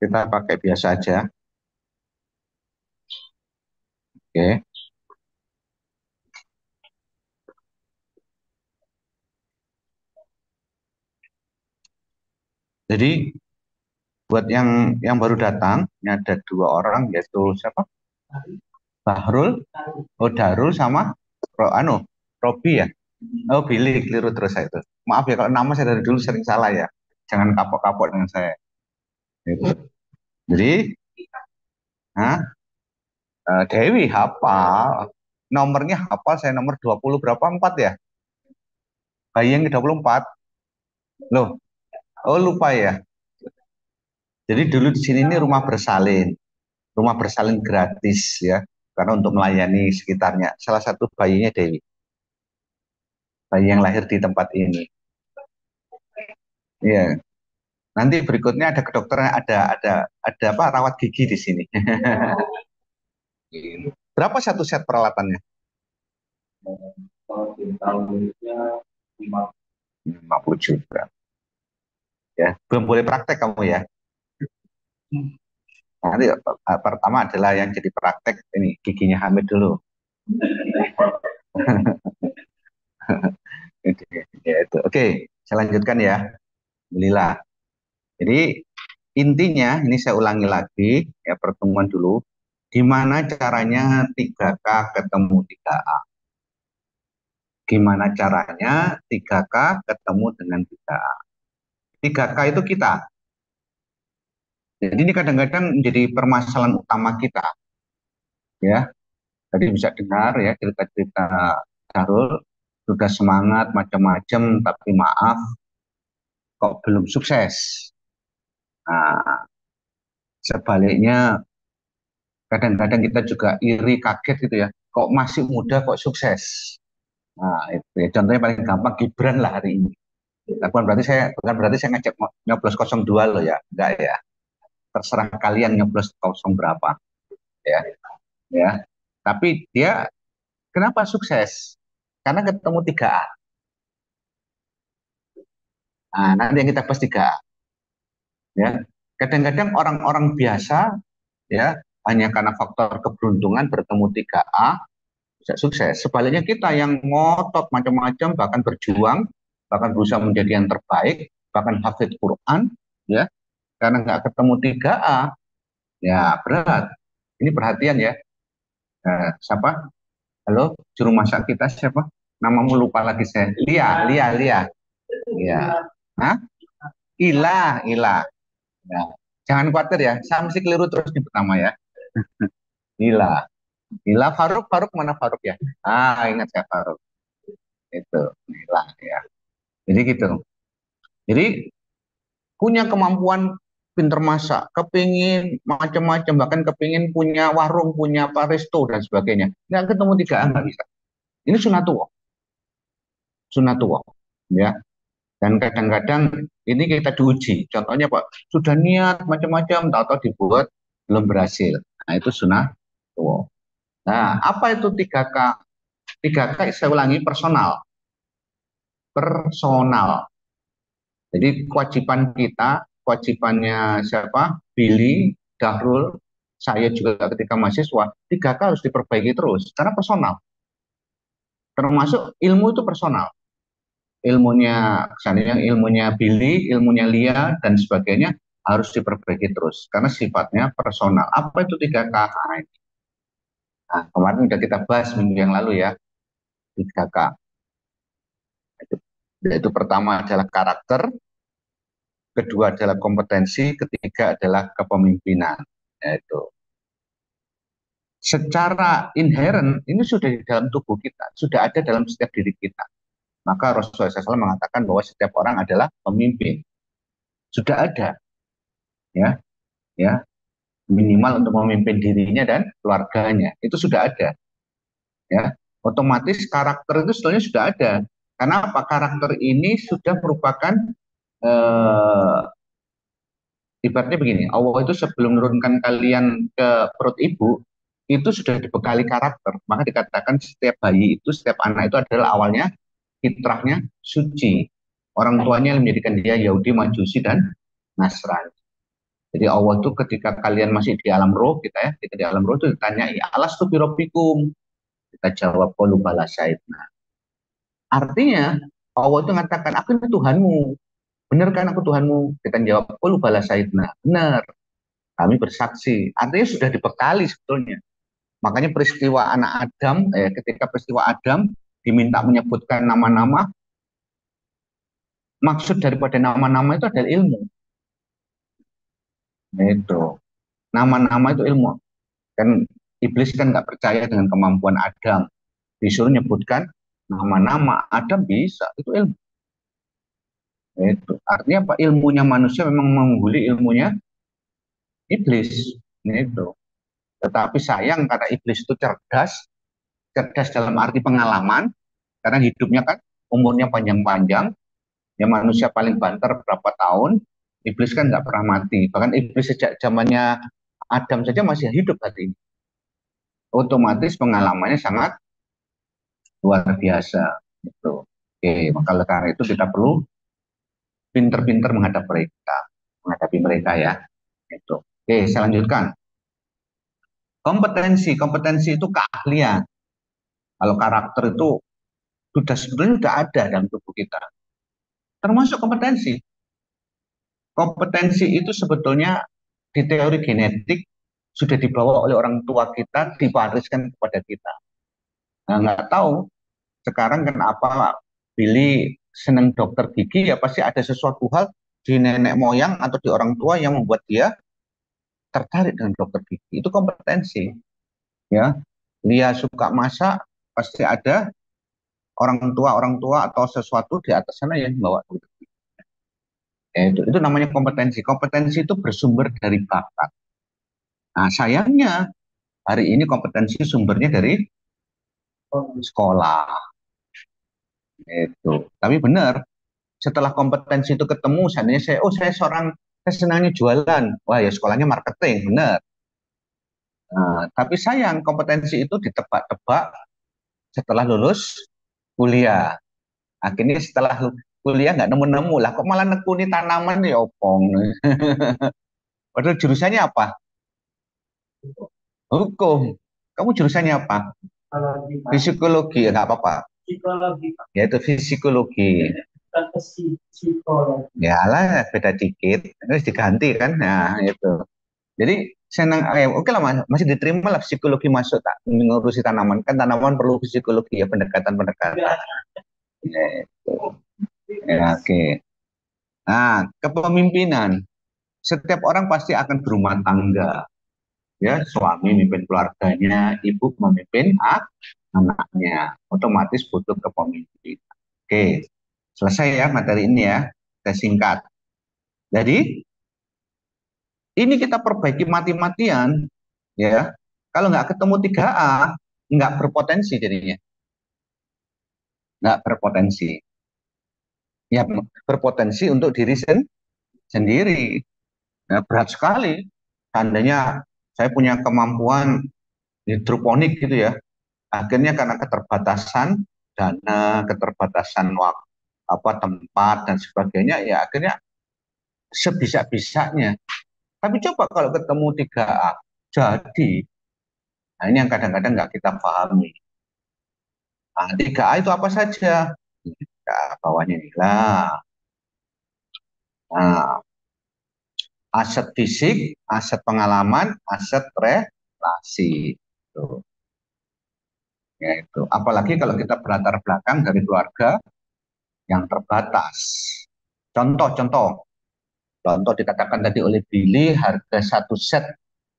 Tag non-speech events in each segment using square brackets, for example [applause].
kita pakai biasa aja. Oke. Jadi buat yang yang baru datang, ini ada dua orang yaitu siapa? Bahrul, oh Darul sama Ro, anu Robi ya. Oh Billy keliru terus saya itu. Maaf ya kalau nama saya dari dulu sering salah ya. Jangan kapok-kapok dengan saya. Gitu. Jadi, nah, Dewi hafal. Nomornya hafal saya nomor 20 berapa? 4 ya? Bayi yang ke 24. Loh, oh lupa ya. Jadi dulu di sini ini rumah bersalin. Rumah bersalin gratis ya. Karena untuk melayani sekitarnya. Salah satu bayinya Dewi. Bayi yang lahir di tempat ini. Iya. Nanti berikutnya ada kedokteran, ada ada ada apa rawat gigi di sini. [laughs] Berapa satu set peralatannya? Lima puluh juta. Ya, belum boleh praktek kamu ya. Nanti eh, pertama adalah yang jadi praktek ini giginya Hamid dulu. [laughs] ya itu. Oke, saya lanjutkan ya. Alhamdulillah. Jadi intinya ini saya ulangi lagi ya pertemuan dulu. Gimana caranya 3K ketemu 3A? Gimana caranya 3K ketemu dengan 3A? 3K itu kita. Jadi ini kadang-kadang menjadi permasalahan utama kita. Ya, tadi bisa dengar ya cerita-cerita Darul sudah semangat macam-macam tapi maaf kok belum sukses. Nah, sebaliknya kadang-kadang kita juga iri kaget gitu ya, kok masih muda kok sukses. Nah, itu ya. contohnya paling gampang Gibran lah hari ini. Bukan berarti saya bukan berarti saya ngecek nyoblos 02 loh ya, enggak ya. Terserah kalian nyoblos 0 berapa. Ya. Ya. Tapi dia kenapa sukses? Karena ketemu 3A. Nah, nanti yang kita bahas 3A ya. Kadang-kadang orang-orang biasa ya hanya karena faktor keberuntungan bertemu 3A bisa sukses. Sebaliknya kita yang ngotot macam-macam bahkan berjuang bahkan berusaha menjadi yang terbaik bahkan hafid Quran ya karena nggak ketemu 3A ya berat. Ini perhatian ya. Nah, siapa? Halo juru masak kita siapa? Namamu lupa lagi saya. Lia Lia Lia. Ya Hah? Ila Ila Ya. Jangan khawatir ya, saya mesti keliru terus di pertama ya. [laughs] Gila. Gila Faruk, Faruk mana Faruk ya? Ah, ingat saya Faruk. Itu, gila ya. Jadi gitu. Jadi punya kemampuan pinter masak, kepingin macam-macam, bahkan kepingin punya warung, punya apa dan sebagainya. Nggak ketemu tiga nggak bisa. Ini sunatullah. Sunatullah. Ya. Dan kadang-kadang ini kita diuji. Contohnya Pak, sudah niat macam-macam, tahu-tahu dibuat belum berhasil. Nah itu sunnah tua. Nah apa itu 3K? 3K saya ulangi personal. Personal. Jadi kewajiban kita, kewajibannya siapa? Billy, Dahrul, saya juga ketika mahasiswa, 3K harus diperbaiki terus. Karena personal. Termasuk ilmu itu personal ilmunya seandainya ilmunya Billy, ilmunya Lia dan sebagainya harus diperbaiki terus karena sifatnya personal. Apa itu tiga K? Nah, kemarin sudah kita bahas minggu yang lalu ya tiga K. Itu, yaitu pertama adalah karakter, kedua adalah kompetensi, ketiga adalah kepemimpinan. Yaitu secara inherent ini sudah di dalam tubuh kita, sudah ada dalam setiap diri kita maka Rasulullah SAW mengatakan bahwa setiap orang adalah pemimpin. Sudah ada, ya, ya, minimal untuk memimpin dirinya dan keluarganya itu sudah ada, ya. Otomatis karakter itu sebenarnya sudah ada. Karena apa? Karakter ini sudah merupakan eh, ibaratnya begini, Allah itu sebelum menurunkan kalian ke perut ibu, itu sudah dibekali karakter. Maka dikatakan setiap bayi itu, setiap anak itu adalah awalnya fitrahnya suci. Orang tuanya yang menjadikan dia Yahudi, Majusi, dan Nasrani. Jadi Allah itu ketika kalian masih di alam roh kita ya, kita di alam roh itu ditanya, ya alas. Kita jawab qalu bala Nah, Artinya Allah itu mengatakan aku ini Tuhanmu. Benar kan aku Tuhanmu? Kita jawab qalu bala Nah, Benar. Kami bersaksi. Artinya sudah dibekali sebetulnya. Makanya peristiwa anak Adam, eh, ketika peristiwa Adam diminta menyebutkan nama-nama, maksud daripada nama-nama itu adalah ilmu. Itu. Nama-nama itu ilmu. Kan iblis kan nggak percaya dengan kemampuan Adam. Disuruh nyebutkan nama-nama Adam bisa, itu ilmu. Itu. Artinya apa? Ilmunya manusia memang mengungguli ilmunya iblis. Itu. Tetapi sayang karena iblis itu cerdas, cerdas dalam arti pengalaman, karena hidupnya kan umurnya panjang-panjang, ya manusia paling banter berapa tahun, iblis kan nggak pernah mati. Bahkan iblis sejak zamannya Adam saja masih hidup hari ini. Otomatis pengalamannya sangat luar biasa. Gitu. Oke, maka karena itu kita perlu pinter-pinter menghadap mereka, menghadapi mereka ya. Itu. Oke, saya lanjutkan. Kompetensi, kompetensi itu keahlian. Kalau karakter itu sudah sebenarnya sudah ada dalam tubuh kita. Termasuk kompetensi. Kompetensi itu sebetulnya di teori genetik sudah dibawa oleh orang tua kita, diwariskan kepada kita. Nah, nggak tahu sekarang kenapa Billy senang dokter gigi ya pasti ada sesuatu hal di nenek moyang atau di orang tua yang membuat dia tertarik dengan dokter gigi itu kompetensi ya dia suka masak pasti ada orang tua orang tua atau sesuatu di atas sana yang gigi ya, itu itu namanya kompetensi. Kompetensi itu bersumber dari bakat. Nah sayangnya hari ini kompetensi sumbernya dari sekolah. Itu tapi benar setelah kompetensi itu ketemu seandainya saya oh saya seorang saya senangnya jualan. Wah ya sekolahnya marketing, benar. Nah, tapi sayang kompetensi itu ditebak-tebak setelah lulus kuliah. Akhirnya setelah kuliah nggak nemu-nemu lah, kok malah nekuni tanaman ya opong. [laughs] Padahal jurusannya apa? Hukum. Kamu jurusannya apa? Psikologi, ya nggak apa-apa. Psikologi. Ya itu psikologi psikologi. Ya lah, beda dikit, terus diganti kan, nah itu. Jadi senang, eh, oke lah masih diterima lah psikologi masuk tak mengurusi tanaman kan tanaman perlu psikologi ya pendekatan-pendekatan. Ya, itu. Ya, oke. Okay. Nah, kepemimpinan. Setiap orang pasti akan berumah tangga. Ya, suami memimpin keluarganya, ibu memimpin ah, anaknya. Otomatis butuh kepemimpinan. Oke. Selesai ya materi ini ya, saya singkat. Jadi ini kita perbaiki mati-matian, ya. Kalau nggak ketemu 3A, nggak berpotensi jadinya. Nggak berpotensi. Ya, berpotensi untuk diri sen sendiri. Nah, berat sekali. Tandanya saya punya kemampuan hidroponik gitu ya. Akhirnya karena keterbatasan dana, keterbatasan waktu, apa tempat dan sebagainya ya akhirnya sebisa-bisanya. Tapi coba kalau ketemu tiga a jadi. Nah ini yang kadang-kadang nggak kita pahami. Nah, 3A itu apa saja? Nah, bawahnya inilah. Nah, aset fisik, aset pengalaman, aset relasi. Ya itu. Apalagi kalau kita berlatar belakang dari keluarga yang terbatas. Contoh-contoh, contoh dikatakan tadi oleh Billy, harga satu set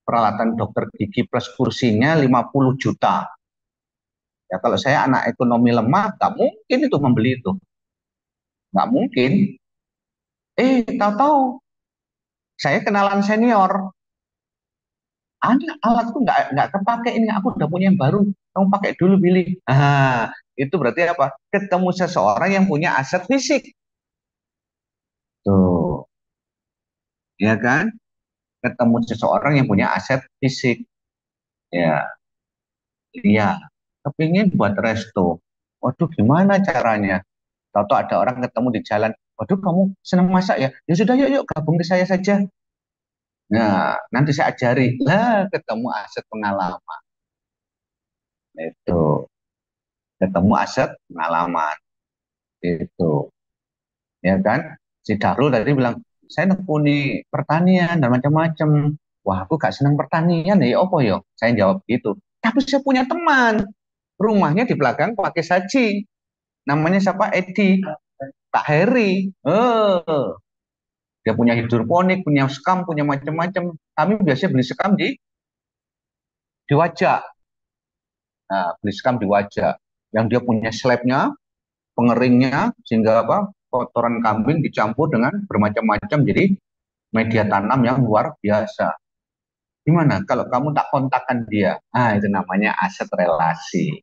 peralatan dokter gigi plus kursinya 50 juta. Ya kalau saya anak ekonomi lemah, nggak mungkin itu membeli itu. Nggak mungkin. Eh, tahu-tahu saya kenalan senior. Ada alatku nggak nggak kepake ini, aku udah punya yang baru. Kamu pakai dulu, Billy. Ah, itu berarti apa? Ketemu seseorang yang punya aset fisik. Tuh. Ya kan? Ketemu seseorang yang punya aset fisik. Ya. Iya. Kepingin buat resto. Waduh, gimana caranya? Tahu ada orang ketemu di jalan. Waduh, kamu senang masak ya? Ya sudah, yuk, yuk gabung ke saya saja. Nah, nanti saya ajari. Lah, ketemu aset pengalaman. Itu. Ketemu aset pengalaman. Itu. Ya kan? Si Darul tadi bilang, saya nekuni pertanian dan macam-macam. Wah, aku gak senang pertanian ya, apa yo? Saya jawab gitu. Tapi saya punya teman. Rumahnya di belakang pakai saji. Namanya siapa? Edi. Kak Heri. Oh, dia punya hidroponik, punya skam, punya macam-macam. Kami biasanya beli skam di di wajah. Nah, beli skam di wajah. Yang dia punya slabnya, pengeringnya, sehingga apa? Kotoran kambing dicampur dengan bermacam-macam. Jadi media tanam yang luar biasa. Gimana kalau kamu tak kontakkan dia? Ah, itu namanya aset relasi.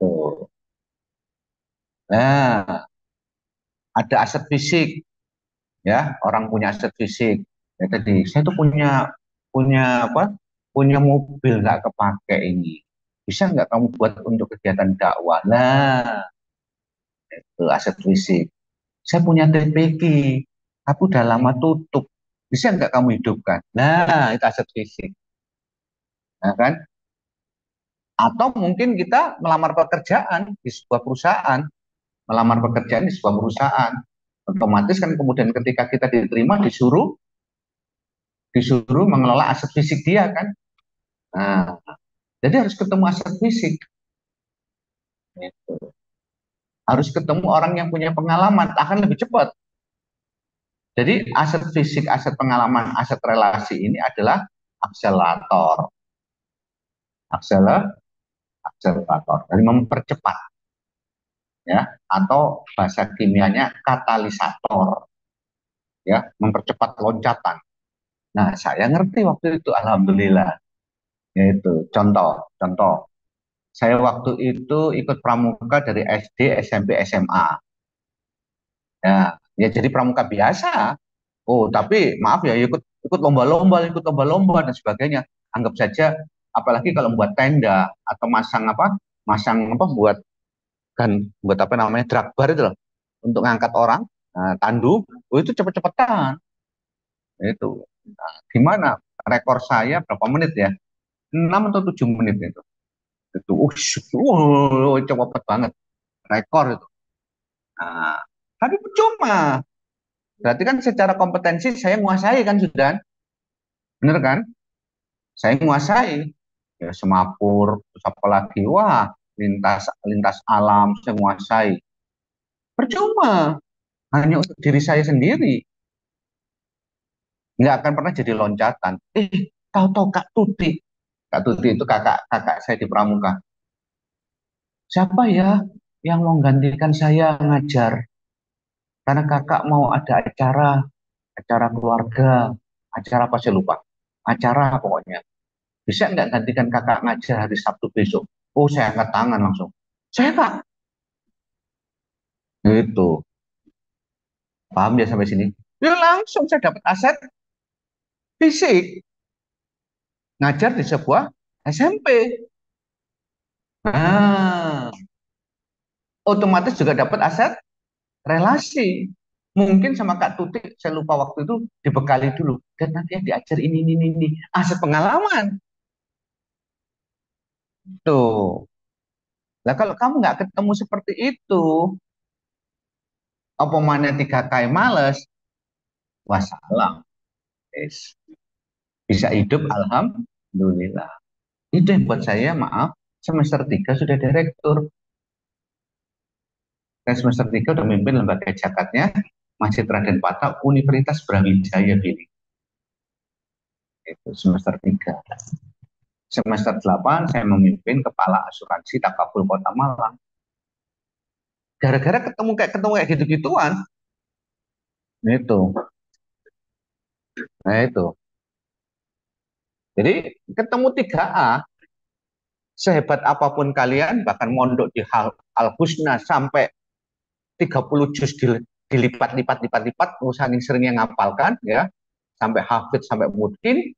Tuh. Nah, ada aset fisik ya orang punya aset fisik ya tadi saya tuh punya punya apa punya mobil nggak kepake ini bisa nggak kamu buat untuk kegiatan dakwah itu aset fisik. Saya punya TPQ aku udah lama tutup. Bisa nggak kamu hidupkan? Nah itu aset fisik. Nah kan? Atau mungkin kita melamar pekerjaan di sebuah perusahaan. Melamar pekerjaan di sebuah perusahaan. Otomatis kan kemudian ketika kita diterima disuruh disuruh mengelola aset fisik dia kan? Nah jadi harus ketemu aset fisik. Gitu. Harus ketemu orang yang punya pengalaman akan lebih cepat jadi aset fisik aset pengalaman aset relasi ini adalah akselerator akselerator dari mempercepat ya atau bahasa kimianya katalisator ya mempercepat loncatan. Nah, saya ngerti waktu itu alhamdulillah. Yaitu contoh, contoh. Saya waktu itu ikut pramuka dari SD, SMP, SMA. Ya, ya jadi pramuka biasa. Oh, tapi maaf ya ikut ikut lomba-lomba, ikut lomba-lomba dan sebagainya. Anggap saja apalagi kalau membuat tenda atau masang apa? Masang apa buat kan buat apa namanya drag bar itu loh untuk ngangkat orang nah, tandu oh itu cepet-cepetan itu nah, gimana rekor saya berapa menit ya 6 atau 7 menit itu itu uh, cepet banget. Rekor itu. Nah, tapi cuma berarti kan secara kompetensi saya menguasai kan sudah bener kan? Saya menguasai. Ya semapur apa lagi wah lintas lintas alam saya menguasai. Percuma. Hanya untuk diri saya sendiri. Nggak akan pernah jadi loncatan. Eh tahu-tahu Kak Tuti Kak Tuti itu kakak kakak saya di Pramuka siapa ya yang mau gantikan saya ngajar karena kakak mau ada acara acara keluarga acara apa saya lupa acara pokoknya bisa nggak gantikan kakak ngajar hari Sabtu besok Oh, saya angkat tangan langsung. Saya kak. Gitu. Paham ya sampai sini? Ya langsung saya dapat aset fisik. Ngajar di sebuah SMP. Nah, otomatis juga dapat aset relasi. Mungkin sama Kak Tuti, saya lupa waktu itu dibekali dulu. Dan nanti yang diajar ini, ini, ini. Aset pengalaman. Tuh. Nah kalau kamu nggak ketemu seperti itu, apa mana tiga kali males, wassalam. Bisa hidup, alhamdulillah. Itu yang buat saya, maaf, semester 3 sudah direktur. Dan semester 3 udah memimpin lembaga jakatnya, masih Raden Pata, Universitas Brawijaya Bini. Itu semester 3 semester 8 saya memimpin kepala asuransi Takaful Kota Malang. Gara-gara ketemu kayak ketemu kayak gitu-gituan. Itu. Nah itu. Jadi ketemu 3A sehebat apa pun kalian bahkan mondok di hal al-husna sampai 30 juz dilipat-lipat lipat-lipat saking seringnya ngapalkan ya sampai hafid sampai mungkin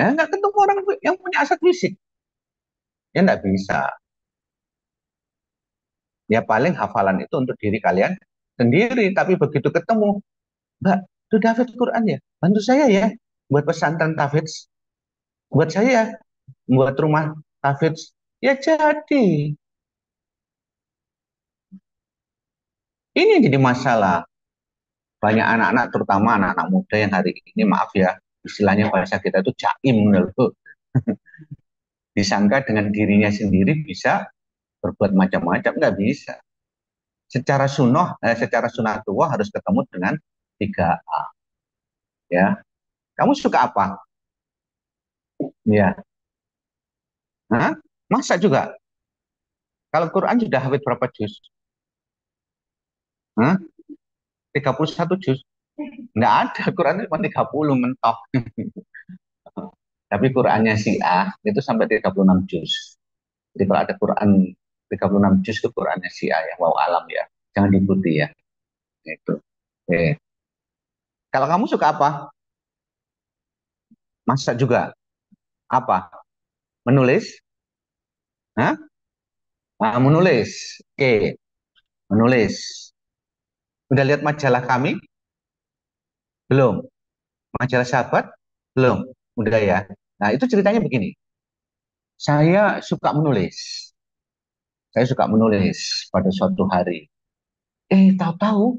Ya, nggak ketemu orang yang punya aset fisik. Ya nggak bisa. Ya paling hafalan itu untuk diri kalian sendiri. Tapi begitu ketemu, Mbak, Itu David Quran ya. Bantu saya ya buat pesantren David. Buat saya ya buat rumah David. Ya jadi. Ini jadi masalah. Banyak anak-anak, terutama anak-anak muda yang hari ini, maaf ya, istilahnya bahasa kita itu jaim. [laughs] Disangka dengan dirinya sendiri bisa berbuat macam-macam, nggak bisa. Secara sunnah, eh, secara tua harus ketemu dengan 3A. Ya. Kamu suka apa? Ya. Hah? Masa juga? Kalau Quran sudah hafid berapa juz? Hah? 31 juz. Enggak ada, Quran cuma 30 mentok. [laughs] Tapi Qurannya si A itu sampai 36 juz. Jadi kalau ada Quran 36 juz itu Qurannya si A ya, wow alam ya. Jangan diikuti ya. Itu. Oke. Kalau kamu suka apa? Masak juga. Apa? Menulis? Hah? Nah, menulis. Oke. Menulis. Udah lihat majalah kami? Belum. Majalah sahabat? Belum. Udah ya. Nah, itu ceritanya begini. Saya suka menulis. Saya suka menulis pada suatu hari. Eh, tahu-tahu,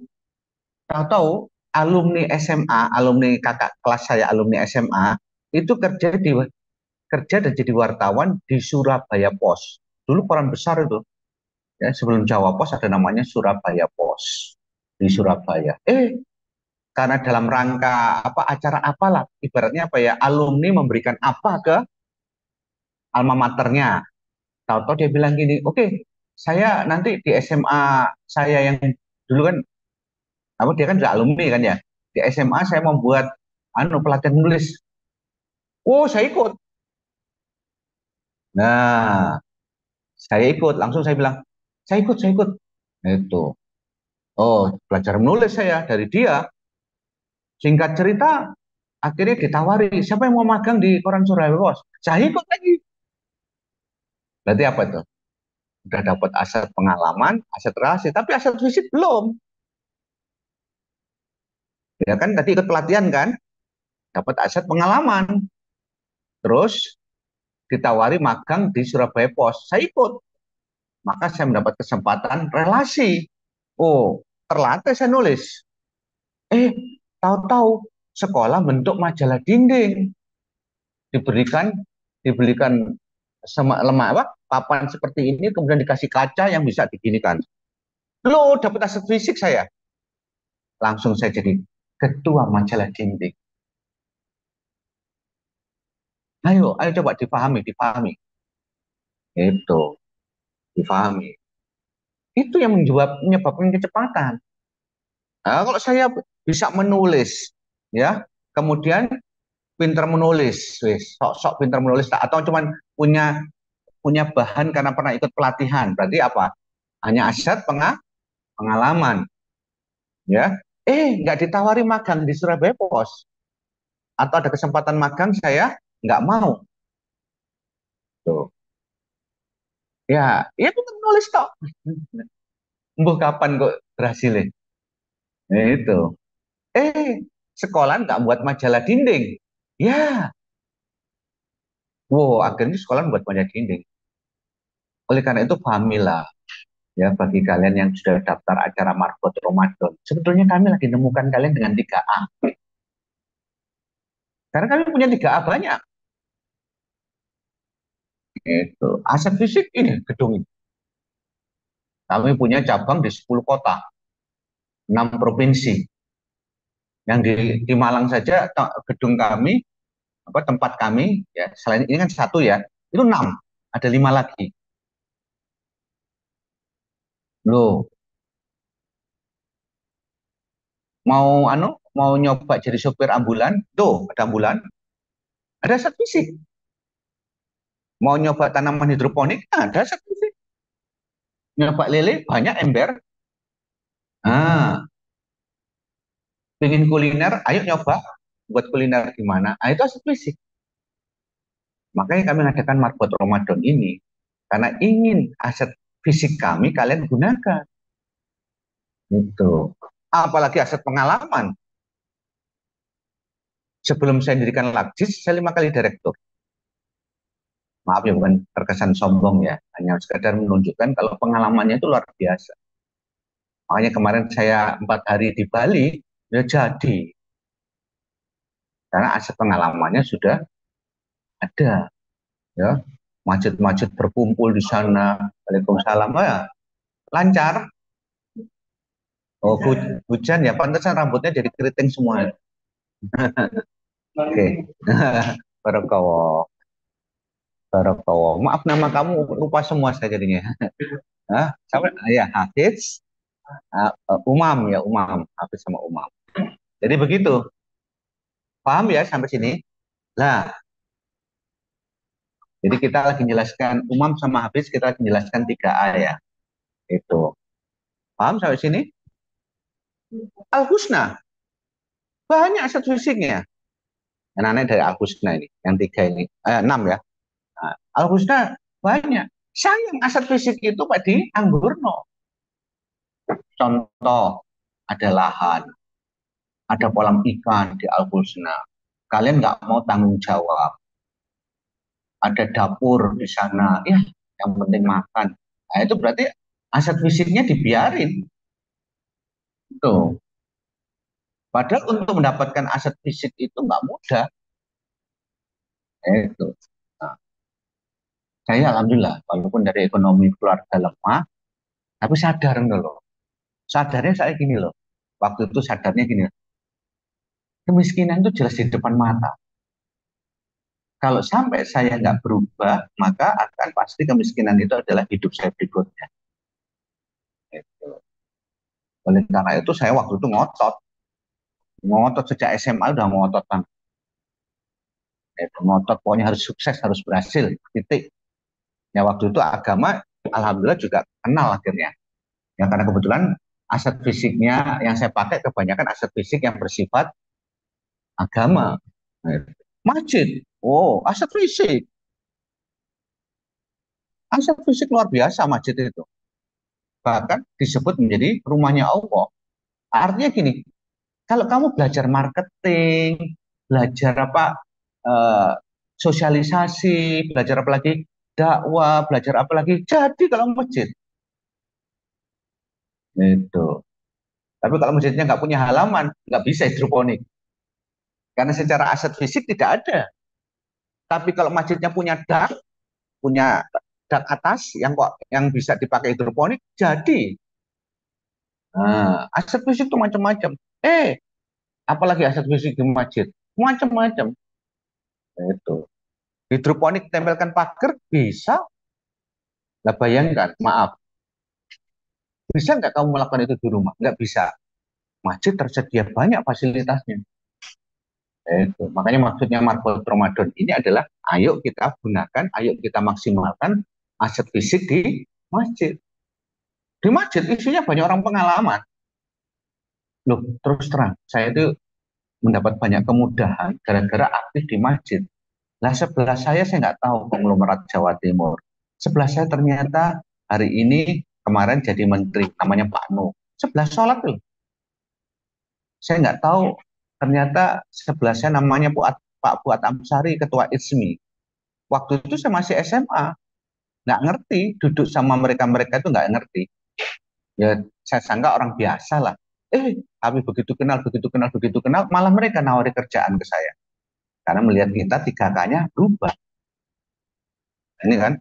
tahu-tahu alumni SMA, alumni kakak kelas saya, alumni SMA, itu kerja di kerja dan jadi wartawan di Surabaya Pos. Dulu koran besar itu. Ya, sebelum Jawa Pos ada namanya Surabaya Pos di Surabaya. Eh, karena dalam rangka apa acara apalah, ibaratnya apa ya, alumni memberikan apa ke alma maternya. Tahu-tahu dia bilang gini, oke, okay, saya nanti di SMA saya yang dulu kan, apa dia kan juga alumni kan ya, di SMA saya membuat anu pelatihan nulis. Oh, saya ikut. Nah, saya ikut, langsung saya bilang, saya ikut, saya ikut. Itu. Oh, belajar menulis saya dari dia. Singkat cerita, akhirnya ditawari, siapa yang mau magang di koran Surabaya Bos? Saya ikut lagi. Berarti apa itu? Sudah dapat aset pengalaman, aset relasi, tapi aset fisik belum. Ya kan, tadi ikut pelatihan kan? Dapat aset pengalaman. Terus ditawari magang di Surabaya Pos. Saya ikut. Maka saya mendapat kesempatan relasi. Oh, terlatih saya nulis. Eh, tahu-tahu sekolah bentuk majalah dinding. Diberikan diberikan sama lemah apa? papan seperti ini kemudian dikasih kaca yang bisa diginikan. Lo dapat aset fisik saya. Langsung saya jadi ketua majalah dinding. Ayo, ayo coba dipahami, dipahami. Itu, dipahami. Itu yang menyebabkan kecepatan. Nah, kalau saya bisa menulis, ya, kemudian pintar menulis, wis, sok-sok pintar menulis, atau cuman punya punya bahan karena pernah ikut pelatihan, berarti apa? Hanya aset pengalaman, ya. Eh, nggak ditawari magang di Surabaya Pos, atau ada kesempatan magang saya nggak mau. Tuh. Ya, ya itu nulis tok. Mbah kapan kok berhasil ya? Nah, itu. Eh, sekolah nggak buat majalah dinding. Ya. Wow, akhirnya sekolah buat majalah dinding. Oleh karena itu pahamilah ya bagi kalian yang sudah daftar acara Marbot Ramadan. Sebetulnya kami lagi nemukan kalian dengan 3A. Karena kami punya 3A banyak. Itu. Aset fisik ini gedung ini. Kami punya cabang di 10 kota, 6 provinsi. Yang di, di Malang saja gedung kami, apa tempat kami, ya selain ini kan satu ya, itu enam, ada lima lagi. Loh, mau anu mau nyoba jadi sopir ambulan tuh ada ambulan ada aset fisik Mau nyoba tanaman hidroponik, ada sertifikat. Nyoba lele, banyak ember. Ah, pengen kuliner, ayo nyoba buat kuliner gimana. Ah, itu aset fisik. Makanya kami mengadakan Marbot Ramadan ini karena ingin aset fisik kami kalian gunakan. Itu. Apalagi aset pengalaman. sebelum saya dirikan Lakjis, saya lima kali direktur. Maaf ya, bukan terkesan sombong ya, hanya sekedar menunjukkan kalau pengalamannya itu luar biasa. Makanya kemarin saya empat hari di Bali, ya jadi. Karena aset pengalamannya sudah ada. Ya, macet-macet berkumpul di sana. Waalaikumsalam. Ya, lancar. Oh, hu hujan ya, pantesan rambutnya jadi keriting semua. [laughs] Oke. [laughs] Barakallah. Barakallah. Maaf nama kamu lupa semua saya jadinya. [laughs] Hah? Siapa? Ya, Hafiz. Uh, umam ya, Umam. Hafiz sama Umam. Jadi begitu. Paham ya sampai sini? Nah, jadi kita lagi jelaskan Umam sama Hafiz, kita lagi jelaskan 3A ya. Itu. Paham sampai sini? Al-Husna. Banyak aset fisiknya. Yang aneh dari Al-Husna ini, yang tiga ini. Eh, enam ya. Nah, Al-Husna banyak. Sayang aset fisik itu Pak di Anggurno. Contoh, ada lahan, ada kolam ikan di Al-Husna. Kalian nggak mau tanggung jawab. Ada dapur di sana, ya yang penting makan. Nah, itu berarti aset fisiknya dibiarin. Tuh. Padahal untuk mendapatkan aset fisik itu nggak mudah. Itu. Saya alhamdulillah, walaupun dari ekonomi keluarga lemah, tapi sadar loh. Sadarnya saya gini loh. Waktu itu sadarnya gini. Kemiskinan itu jelas di depan mata. Kalau sampai saya nggak berubah, maka akan pasti kemiskinan itu adalah hidup saya berikutnya. Oleh karena itu saya waktu itu ngotot. Ngotot sejak SMA udah ngotot kan. Ngotot pokoknya harus sukses, harus berhasil. Titik. Ya waktu itu agama alhamdulillah juga kenal akhirnya. Ya karena kebetulan aset fisiknya yang saya pakai kebanyakan aset fisik yang bersifat agama. Masjid. Oh, aset fisik. Aset fisik luar biasa masjid itu bahkan disebut menjadi rumahnya Allah. Artinya gini, kalau kamu belajar marketing, belajar apa uh, sosialisasi, belajar apa lagi dakwah, belajar apa lagi, jadi kalau masjid. Itu. Tapi kalau masjidnya nggak punya halaman, nggak bisa hidroponik. Karena secara aset fisik tidak ada. Tapi kalau masjidnya punya dak, punya dak atas yang kok yang bisa dipakai hidroponik jadi. Nah, aset fisik itu macam-macam. Eh, apalagi aset fisik di masjid, macam-macam. Itu. Hidroponik tempelkan pagar bisa. Lah bayangkan, maaf. Bisa nggak kamu melakukan itu di rumah? Nggak bisa. Masjid tersedia banyak fasilitasnya. Itu. Makanya maksudnya marbot Ramadan ini adalah ayo kita gunakan, ayo kita maksimalkan aset fisik di masjid. Di masjid isinya banyak orang pengalaman. Loh, terus terang, saya itu mendapat banyak kemudahan gara-gara aktif di masjid. Lah sebelah saya saya nggak tahu konglomerat Jawa Timur. Sebelah saya ternyata hari ini kemarin jadi menteri namanya Pak Nu. Sebelah sholat tuh. Saya nggak tahu ternyata sebelah saya namanya Pak Buat Amsari ketua ISMI. Waktu itu saya masih SMA nggak ngerti duduk sama mereka-mereka itu nggak ngerti ya saya sangka orang biasa lah eh tapi begitu kenal begitu kenal begitu kenal malah mereka nawari kerjaan ke saya karena melihat kita tiga kanya berubah ini kan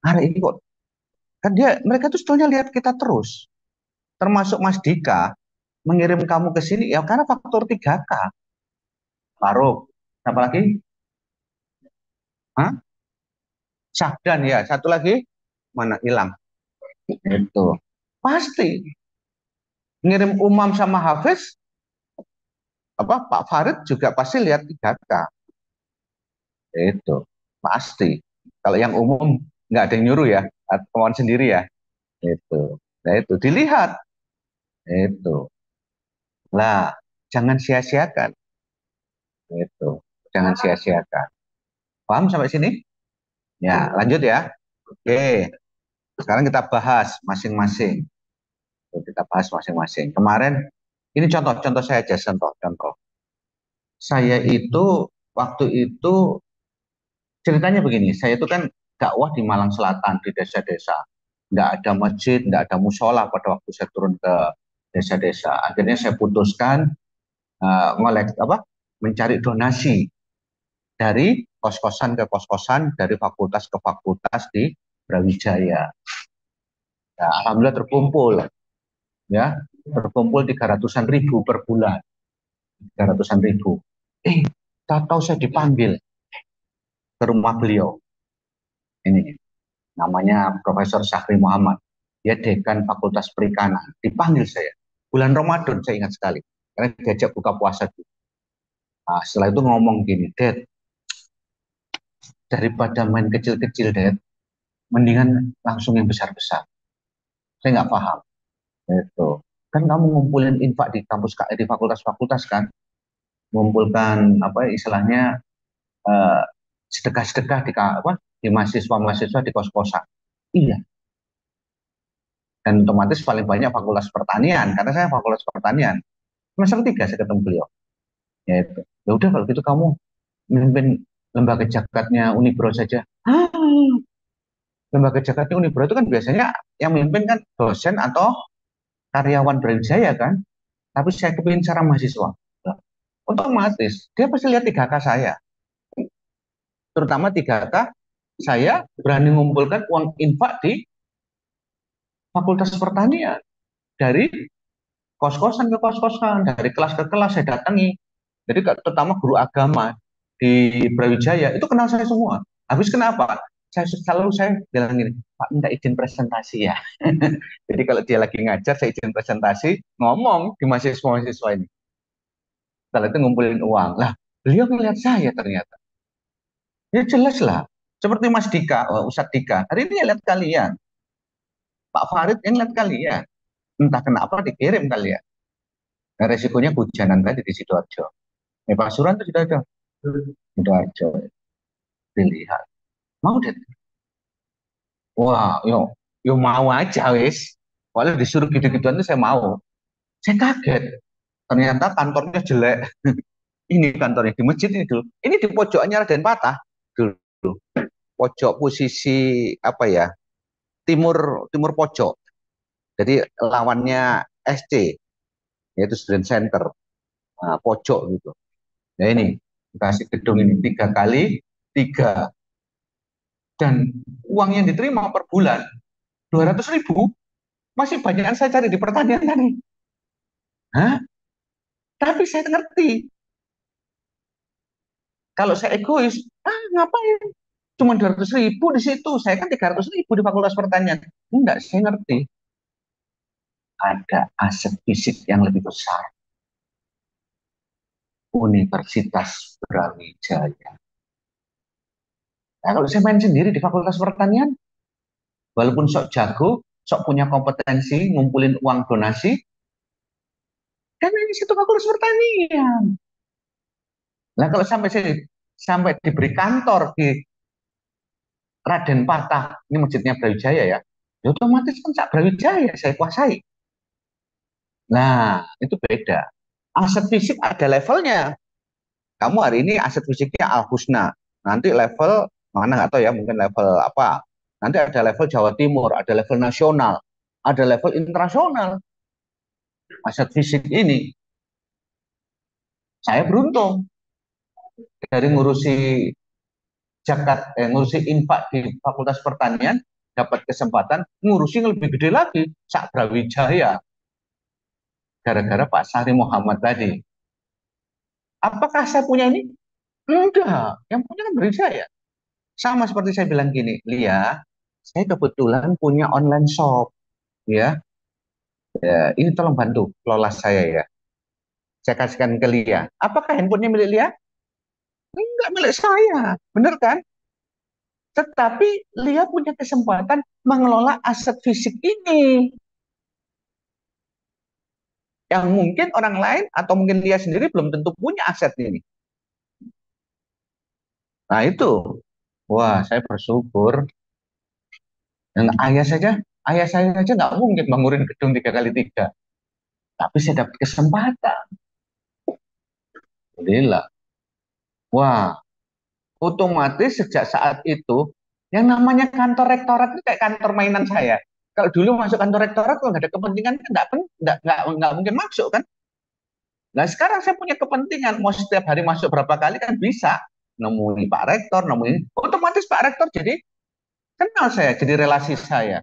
hari ini kok kan dia mereka tuh sebetulnya lihat kita terus termasuk Mas Dika mengirim kamu ke sini ya karena faktor 3K Faruk apa lagi Hah? Syahdan ya. Satu lagi mana hilang. Itu. Pasti. Ngirim Umam sama Hafiz apa Pak Farid juga pasti lihat 3K. Itu. Pasti. Kalau yang umum nggak ada yang nyuruh ya, kemauan sendiri ya. Itu. Nah itu dilihat. Itu. Lah, jangan sia-siakan. Itu. Jangan sia-siakan. Paham sampai sini? Ya, lanjut ya. Oke. Sekarang kita bahas masing-masing. Kita bahas masing-masing. Kemarin ini contoh-contoh saya aja contoh-contoh. saya itu waktu itu ceritanya begini, saya itu kan dakwah di Malang Selatan di desa-desa, nggak ada masjid, nggak ada musola pada waktu saya turun ke desa-desa. Akhirnya saya putuskan uh, ngolek apa, mencari donasi dari kos-kosan ke kos-kosan, dari fakultas ke fakultas di Brawijaya. Ya, Alhamdulillah terkumpul, ya terkumpul tiga ratusan ribu per bulan, tiga ratusan ribu. Eh, tahu saya dipanggil ke rumah beliau. Ini namanya Profesor Syahri Muhammad. Dia dekan Fakultas Perikanan. Dipanggil saya. Bulan Ramadan saya ingat sekali. Karena diajak buka puasa dulu. Nah, setelah itu ngomong gini, Dad, daripada main kecil-kecil, Dad, mendingan langsung yang besar-besar. Saya nggak paham. Itu. Kan kamu ngumpulin infak di kampus di fakultas-fakultas kan, mengumpulkan apa istilahnya uh, sedekah-sedekah di apa di mahasiswa-mahasiswa di kos-kosan. Iya. Dan otomatis paling banyak fakultas pertanian karena saya fakultas pertanian. Semester tiga saya ketemu beliau. Ya itu. Ya udah kalau gitu kamu memimpin lembaga jakatnya Unibro saja. Lembaga jakatnya Unibro itu kan biasanya yang memimpin kan dosen atau karyawan Brawijaya kan. Tapi saya kepingin cara mahasiswa. Otomatis dia pasti lihat 3K saya terutama 3K, saya berani mengumpulkan uang infak di Fakultas Pertanian. Dari kos-kosan ke kos-kosan, dari kelas ke kelas saya datangi. Jadi terutama guru agama di Brawijaya itu kenal saya semua. Habis kenapa? Saya selalu saya bilang gini, Pak minta izin presentasi ya. [laughs] Jadi kalau dia lagi ngajar, saya izin presentasi, ngomong di mahasiswa-mahasiswa ini. Setelah itu ngumpulin uang. Lah, beliau melihat saya ternyata. Ya jelas lah. Seperti Mas Dika, oh, Ustadz Dika. Hari ini lihat kalian. Pak Farid yang lihat kalian. Entah kenapa dikirim kalian. Nah, resikonya hujanan tadi di Sidoarjo. Ya, Pak Suran itu ada. Sidoarjo. Dilihat. Mau deh. Wah, yo, yo mau aja wis. Walau disuruh gitu-gituan itu saya mau. Saya kaget. Ternyata kantornya jelek. [laughs] ini kantornya di masjid ini dulu. Ini di pojokannya Raden Patah dulu pojok posisi apa ya timur timur pojok jadi lawannya SC yaitu student center nah, pojok gitu nah ini kasih gedung ini tiga kali tiga dan uang yang diterima per bulan dua ratus ribu masih banyak yang saya cari di pertanian tadi Hah? tapi saya ngerti kalau saya egois, ah ngapain? Cuma 200 ribu di situ. Saya kan 300 ribu di Fakultas Pertanian. Enggak, saya ngerti. Ada aset fisik yang lebih besar. Universitas Brawijaya. Nah, kalau saya main sendiri di Fakultas Pertanian, walaupun sok jago, sok punya kompetensi, ngumpulin uang donasi, kan ini situ Fakultas Pertanian. Nah kalau sampai saya sampai diberi kantor di Raden Patah, ini masjidnya Brawijaya ya, ya otomatis kan Cak Brawijaya saya kuasai. Nah, itu beda. Aset fisik ada levelnya. Kamu hari ini aset fisiknya Al-Husna. Nanti level, mana nggak tahu ya, mungkin level apa. Nanti ada level Jawa Timur, ada level nasional, ada level internasional. Aset fisik ini. Saya beruntung dari ngurusi zakat, eh, ngurusi infak di Fakultas Pertanian, dapat kesempatan ngurusi yang lebih gede lagi, Sak Brawijaya. Gara-gara Pak Sari Muhammad tadi. Apakah saya punya ini? Enggak, yang punya kan Brawijaya. Sama seperti saya bilang gini, Lia, saya kebetulan punya online shop, ya. ya ini tolong bantu kelola saya ya. Saya kasihkan ke Lia. Apakah handphonenya milik Lia? Enggak milik saya, benar kan? Tetapi Lia punya kesempatan mengelola aset fisik ini. Yang mungkin orang lain atau mungkin Lia sendiri belum tentu punya aset ini. Nah itu, wah saya bersyukur. Dan ayah saja, ayah saya saja nggak mungkin bangunin gedung tiga kali tiga. Tapi saya dapat kesempatan. Alhamdulillah. Wah, otomatis sejak saat itu yang namanya kantor rektorat itu kayak kantor mainan saya. Kalau dulu masuk kantor rektorat kalau nggak ada kepentingan kan nggak, nggak, nggak, mungkin masuk kan. Nah sekarang saya punya kepentingan mau setiap hari masuk berapa kali kan bisa nemui Pak Rektor, nemui Pak Rektor jadi kenal saya, jadi relasi saya.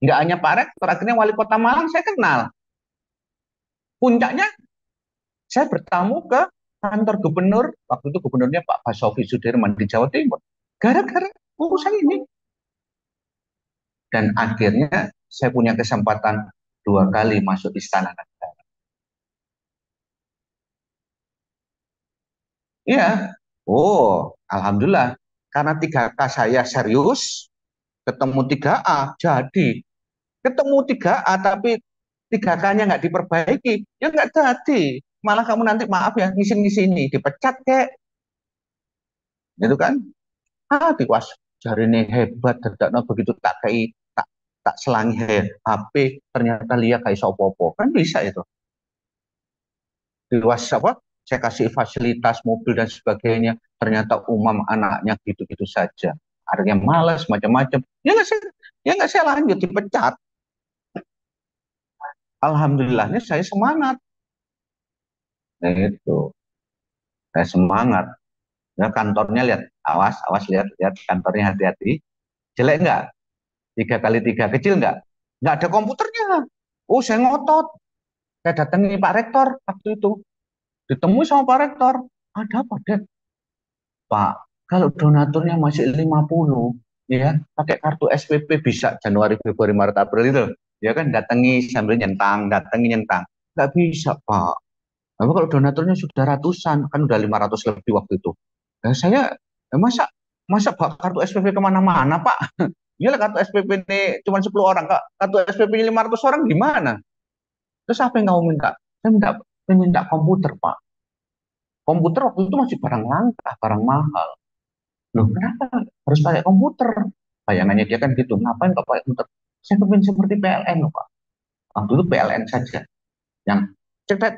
Nggak hanya Pak Rektor, akhirnya wali kota Malang saya kenal. Puncaknya saya bertamu ke kantor gubernur, waktu itu gubernurnya Pak Basofi Sudirman di Jawa Timur. Gara-gara urusan ini. Dan akhirnya saya punya kesempatan dua kali masuk istana negara. Iya. Oh, Alhamdulillah. Karena 3K saya serius, ketemu 3A, jadi. Ketemu 3A, tapi 3K-nya nggak diperbaiki, ya nggak jadi. Malah kamu nanti, maaf ya, ngisi-ngisi ini, dipecat kek. Gitu kan? Ah, dikuas jari ini hebat, no, begitu tak kayak tak tak selangi HP, ternyata lihat kayak sopopo. Kan bisa itu. Di apa? Saya kasih fasilitas mobil dan sebagainya, ternyata umam anaknya gitu-gitu saja. Harganya malas, macam-macam. Ya nggak saya, ya nggak saya lanjut dipecat. Alhamdulillahnya saya semangat. Nah itu, saya semangat. Ya, kantornya lihat, awas, awas lihat, lihat kantornya hati-hati. Jelek nggak? Tiga kali tiga kecil nggak? Nggak ada komputernya. Oh, saya ngotot. Saya datangi Pak Rektor waktu itu ditemui sama Pak Rektor, ada apa dek? Pak, kalau donaturnya masih 50, ya pakai kartu SPP bisa Januari, Februari, Maret, April itu. Ya kan datangi sambil nyentang, datangi nyentang. Nggak bisa Pak. Lalu kalau donaturnya sudah ratusan, kan udah 500 lebih waktu itu. Dan saya, ya masa masa Pak kartu SPP ke mana-mana Pak? [laughs] Iya kartu SPP ini cuma 10 orang, Kak. kartu SPP ini 500 orang gimana? Terus apa yang kamu minta? Saya minta minta komputer, Pak. Komputer waktu itu masih barang langka, barang mahal. Loh, kenapa harus pakai komputer? Bayangannya dia kan gitu, ngapain kok pakai komputer? Saya kepingin seperti PLN loh, Pak. Waktu itu PLN saja. Yang cetek,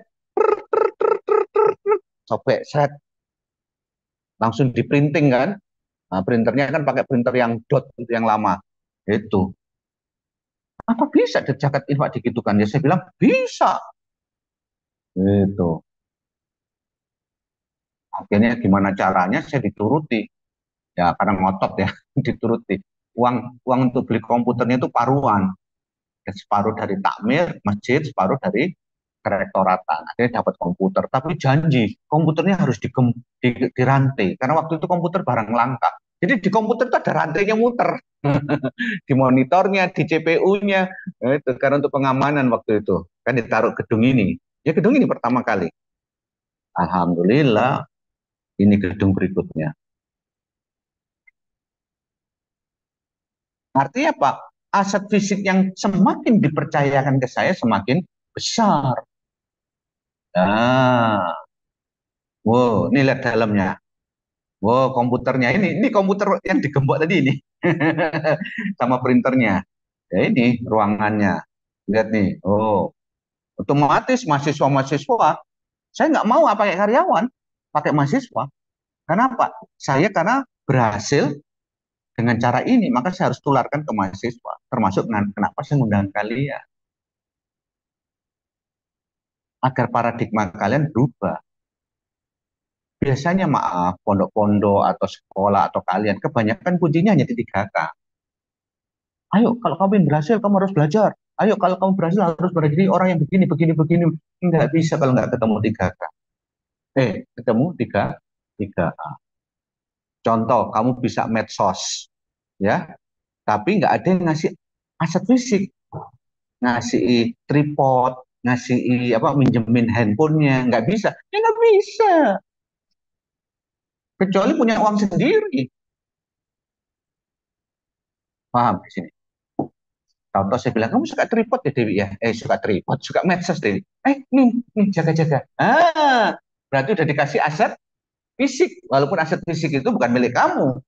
sobek, set. Langsung di printing kan. Nah, printernya kan pakai printer yang dot itu yang lama. Itu. Apa bisa di jaket infak digitukan? Ya saya bilang bisa. Gitu. Akhirnya gimana caranya saya dituruti. Ya karena ngotot ya, [laughs] dituruti. Uang uang untuk beli komputernya itu paruan. Dan separuh dari takmir, masjid, separuh dari kerektoratan. Akhirnya dapat komputer. Tapi janji, komputernya harus di, di, dirantai. Karena waktu itu komputer barang langka. Jadi di komputer itu ada rantainya muter. [laughs] di monitornya, di CPU-nya. Nah, itu karena untuk pengamanan waktu itu. Kan ditaruh gedung ini. Ya gedung ini pertama kali. Alhamdulillah, ini gedung berikutnya. Artinya apa? Aset fisik yang semakin dipercayakan ke saya semakin besar. Nah, wow, ini lihat dalamnya. Wow, komputernya ini, ini komputer yang digembok tadi ini, [laughs] sama printernya. Ya ini ruangannya. Lihat nih, oh otomatis mahasiswa-mahasiswa saya nggak mau pakai karyawan, pakai mahasiswa. Kenapa? Saya karena berhasil dengan cara ini, maka saya harus tularkan ke mahasiswa. Termasuk kenapa saya mengundang kalian. Agar paradigma kalian berubah. Biasanya maaf, pondok-pondok atau sekolah atau kalian, kebanyakan kuncinya hanya di 3K. Ayo, kalau kamu ingin berhasil, kamu harus belajar. Ayo kalau kamu berhasil harus berjadi orang yang begini, begini, begini. Enggak bisa kalau nggak ketemu 3K. Eh, ketemu 3, 3A. Contoh, kamu bisa medsos. Ya, tapi nggak ada yang ngasih aset fisik. Ngasih tripod, ngasih apa minjemin handphonenya, nggak bisa. Ya nggak bisa. Kecuali punya uang sendiri. Paham di sini? Tahu-tahu saya bilang, kamu suka tripod ya Dewi ya? Eh, suka tripod, suka medsos Dewi. Eh, nih, nih, jaga-jaga. Ah, berarti udah dikasih aset fisik. Walaupun aset fisik itu bukan milik kamu.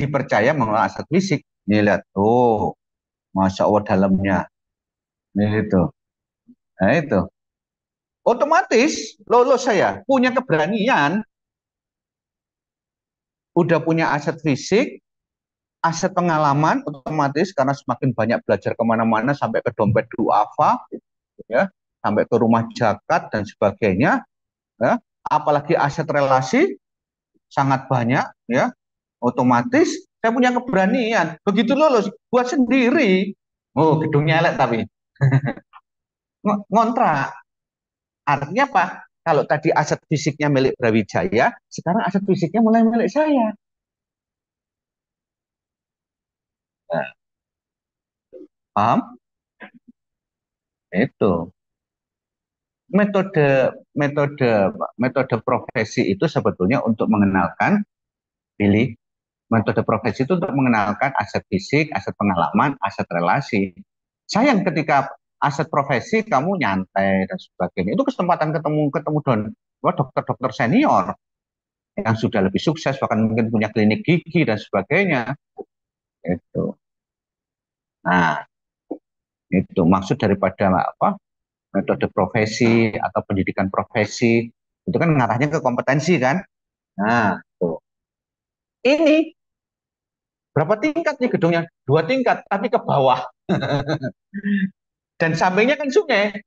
Dipercaya mengelola aset fisik. Nih, lihat. Oh, Masya Allah dalamnya. Nih, itu. Nah, itu. otomatis lolos saya punya keberanian udah punya aset fisik aset pengalaman otomatis karena semakin banyak belajar ke mana-mana sampai ke dompet duafa ya sampai ke rumah jakat dan sebagainya ya apalagi aset relasi sangat banyak ya otomatis saya punya keberanian. Begitu lulus buat sendiri. Oh gedungnya elek tapi. [laughs] Ngontrak. Artinya apa? Kalau tadi aset fisiknya milik Brawijaya sekarang aset fisiknya mulai milik saya nah, paham itu metode metode metode profesi itu sebetulnya untuk mengenalkan pilih metode profesi itu untuk mengenalkan aset fisik, aset pengalaman, aset relasi. Sayang ketika aset profesi kamu nyantai dan sebagainya. Itu kesempatan ketemu ketemu don dokter-dokter senior yang sudah lebih sukses bahkan mungkin punya klinik gigi dan sebagainya. Itu. Nah, itu maksud daripada apa? metode profesi atau pendidikan profesi itu kan ngarahnya ke kompetensi kan. Nah, tuh. Ini Berapa tingkat nih gedungnya? Dua tingkat, tapi ke bawah. [laughs] Dan sampingnya kan sungai.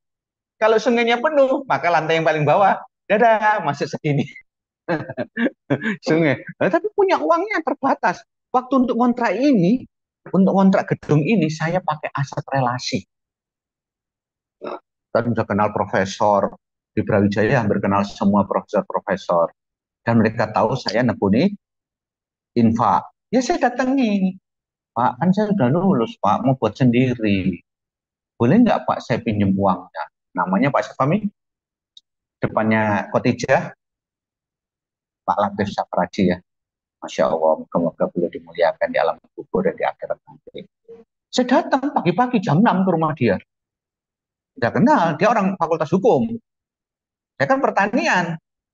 Kalau sungainya penuh, maka lantai yang paling bawah, dadah, masuk segini. [laughs] sungai. Nah, tapi punya uangnya terbatas. Waktu untuk kontrak ini, untuk kontrak gedung ini, saya pakai aset relasi. Tadi sudah kenal profesor, di Brawijaya hampir kenal semua profesor-profesor. Dan mereka tahu saya nebuni infak Ya saya datangi, Pak, kan saya sudah lulus, Pak, mau buat sendiri. Boleh nggak Pak saya pinjam uangnya? Namanya Pak siapa Mi? Depannya Kotijah, Pak Latif Sapraji ya. Masya Allah, moga-moga beliau dimuliakan di alam kubur dan di akhirat nanti. Saya datang pagi-pagi jam 6 ke rumah dia. Tidak kenal, dia orang fakultas hukum. Saya kan pertanian,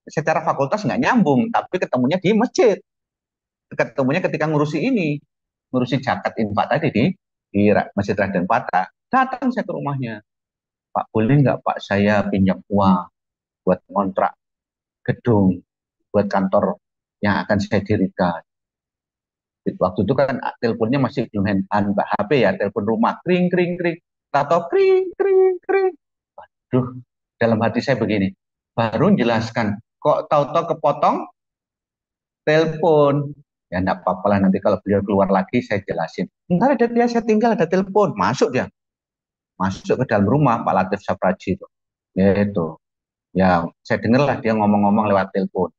secara fakultas nggak nyambung, tapi ketemunya di masjid ketemunya ketika ngurusi ini, ngurusi zakat infak tadi di, di Masjid Raden Pata. Datang saya ke rumahnya. Pak, boleh nggak Pak saya pinjam uang buat kontrak gedung, buat kantor yang akan saya dirikan. Waktu itu kan teleponnya masih belum hand, HP ya, telepon rumah, kring, kring, kring. Atau kring, kring, kring. Waduh, dalam hati saya begini, baru jelaskan, kok tahu-tahu kepotong telepon ya enggak apa-apa lah nanti kalau beliau keluar lagi saya jelasin ntar ada dia saya tinggal ada telepon masuk dia masuk ke dalam rumah Pak Latif Sapraji itu ya itu ya saya dengar lah dia ngomong-ngomong lewat telepon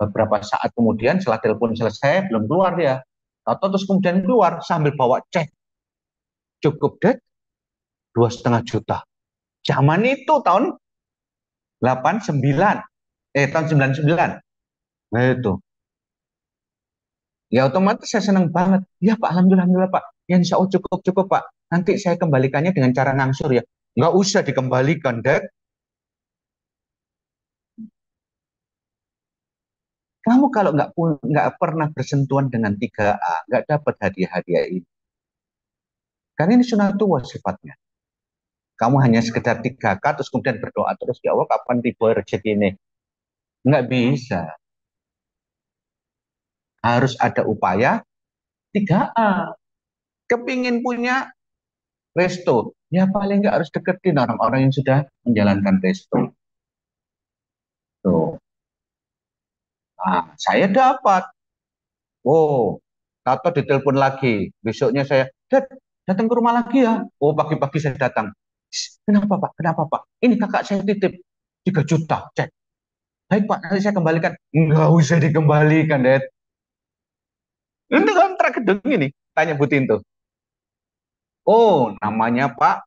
beberapa saat kemudian setelah telepon selesai belum keluar dia atau terus kemudian keluar sambil bawa cek cukup deh dua setengah juta zaman itu tahun 89 eh tahun 99 nah itu Ya otomatis saya senang banget. Ya Pak, Alhamdulillah, Alhamdulillah Pak. Ya insya Allah cukup, cukup Pak. Nanti saya kembalikannya dengan cara ngangsur ya. Nggak usah dikembalikan, Dek. Kamu kalau nggak nggak pernah bersentuhan dengan 3A, nggak dapat hadiah-hadiah ini. Karena ini sunatullah sifatnya. Kamu hanya sekedar 3K, terus kemudian berdoa terus, ya Allah kapan tiba rezeki ini? Nggak bisa harus ada upaya 3A. Kepingin punya resto, ya paling nggak harus deketin orang-orang yang sudah menjalankan resto. Tuh. Nah, saya dapat. Oh, Tato ditelepon lagi. Besoknya saya, Dad, datang ke rumah lagi ya. Oh, pagi-pagi saya datang. Kenapa Pak? Kenapa Pak? Ini kakak saya titip 3 juta, cek. Baik Pak, nanti saya kembalikan. Enggak usah dikembalikan, Dad. Untuk kontrak gedung ini, tanya Bu Tinto. Oh, namanya Pak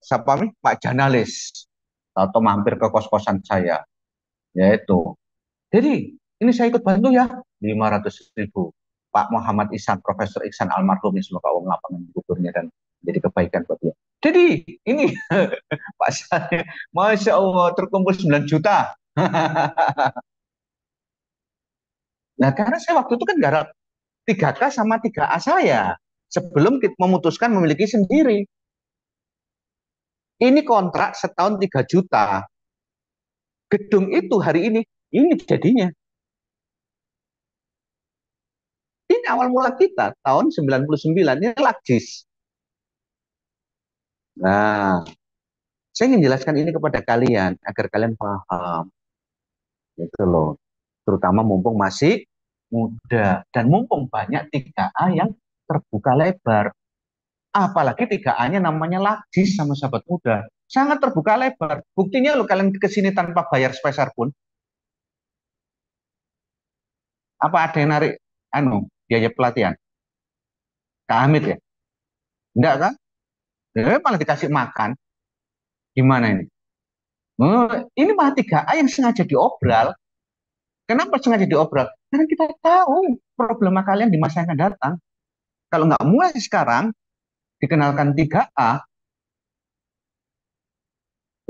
siapa nih? Pak Janalis. Atau mampir ke kos-kosan saya. Yaitu. Jadi, ini saya ikut bantu ya. 500 ribu. Pak Muhammad Ihsan, Profesor Ihsan almarhum, semoga Allah lapangan guburnya dan jadi kebaikan buat dia. Jadi, ini [laughs] Pak Masya Allah, terkumpul 9 juta. [laughs] nah, karena saya waktu itu kan garap 3K sama 3A saya sebelum memutuskan memiliki sendiri. Ini kontrak setahun 3 juta. gedung itu hari ini ini jadinya. Ini awal mula kita tahun 99 ini Lakjis. Nah, saya ingin jelaskan ini kepada kalian agar kalian paham. Itu loh. Terutama mumpung masih muda dan mumpung banyak 3A yang terbuka lebar. Apalagi 3A-nya namanya Lakjis sama sahabat muda. Sangat terbuka lebar. Buktinya lo kalian ke sini tanpa bayar spesial pun. Apa ada yang narik anu biaya pelatihan? Kak Hamid ya? Enggak kan? Ya, malah dikasih makan. Gimana ini? Oh, ini malah 3A yang sengaja diobral. Kenapa sengaja diobral? Karena kita tahu problema kalian di masa yang akan datang. Kalau nggak mulai sekarang, dikenalkan 3A,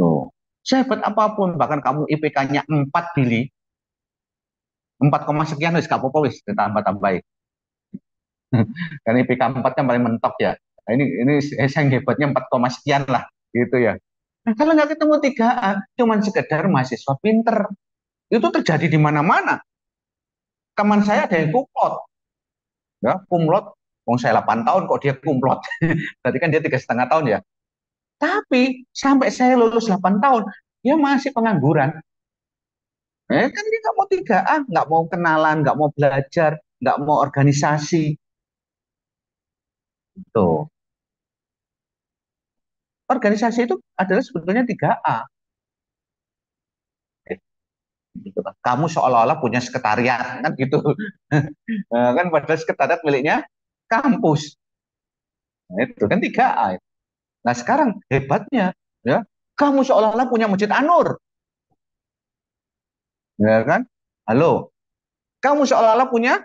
Tuh. Sehebat apa pun, bahkan kamu IPK-nya 4 bili, 4, sekian wis gak apa-apa wis ditambah-tambahin. [laughs] Karena IPK 4 kan paling mentok ya. Nah, ini ini saya hebatnya 4, sekian lah gitu ya. Nah, kalau nggak ketemu 3A, cuman sekedar mahasiswa pinter. Itu terjadi di mana-mana. Teman saya ada yang kumlot. Ya, kumlot, Wong saya 8 tahun kok dia kumlot. [laughs] Berarti kan dia tiga setengah tahun ya. Tapi sampai saya lulus 8 tahun, dia masih pengangguran. Eh, kan dia nggak mau tiga a nggak mau kenalan, nggak mau belajar, nggak mau organisasi. Tuh. Organisasi itu adalah sebetulnya tiga a Gitu. Kamu seolah-olah punya sekretariat kan gitu, nah, [laughs] kan padahal sekretariat miliknya kampus. Nah, itu kan tiga a Nah sekarang hebatnya ya kamu seolah-olah punya masjid Anur. Ya kan? Halo. Kamu seolah-olah punya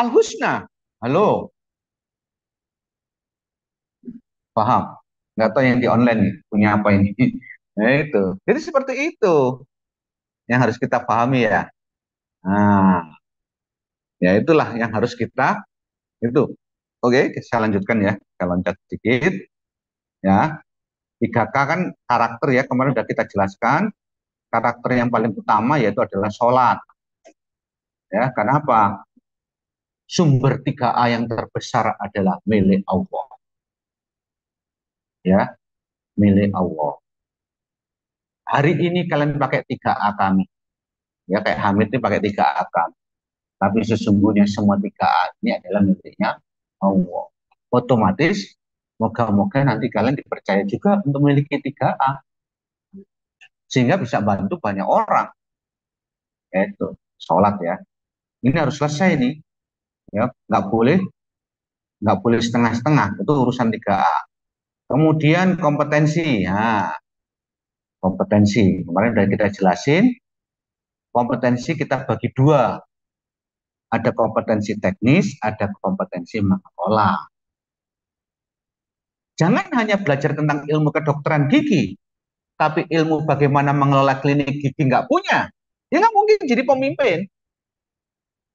Al Husna. Halo. Paham? Nggak tahu yang di online punya apa ini. Nah, [laughs] itu. Jadi seperti itu yang harus kita pahami ya. Nah, ya itulah yang harus kita itu. Oke, saya lanjutkan ya. Saya loncat sedikit ya 3K kan karakter ya kemarin sudah kita jelaskan karakter yang paling utama yaitu adalah sholat. Ya karena apa? Sumber 3A yang terbesar adalah milik Allah. Ya milik Allah. Hari ini kalian pakai 3A kami. Ya kayak Hamid ini pakai 3A kami. Tapi sesungguhnya semua 3A ini adalah miliknya Allah. Otomatis Moga-moga nanti kalian dipercaya juga untuk memiliki 3A. Sehingga bisa bantu banyak orang. Itu, sholat ya. Ini harus selesai nih. Ya, nggak boleh nggak boleh setengah-setengah, itu urusan 3A. Kemudian kompetensi, ya. Kompetensi, kemarin sudah kita jelasin, kompetensi kita bagi dua. Ada kompetensi teknis, ada kompetensi mengelola. Jangan hanya belajar tentang ilmu kedokteran gigi, tapi ilmu bagaimana mengelola klinik gigi nggak punya, ya nggak mungkin jadi pemimpin.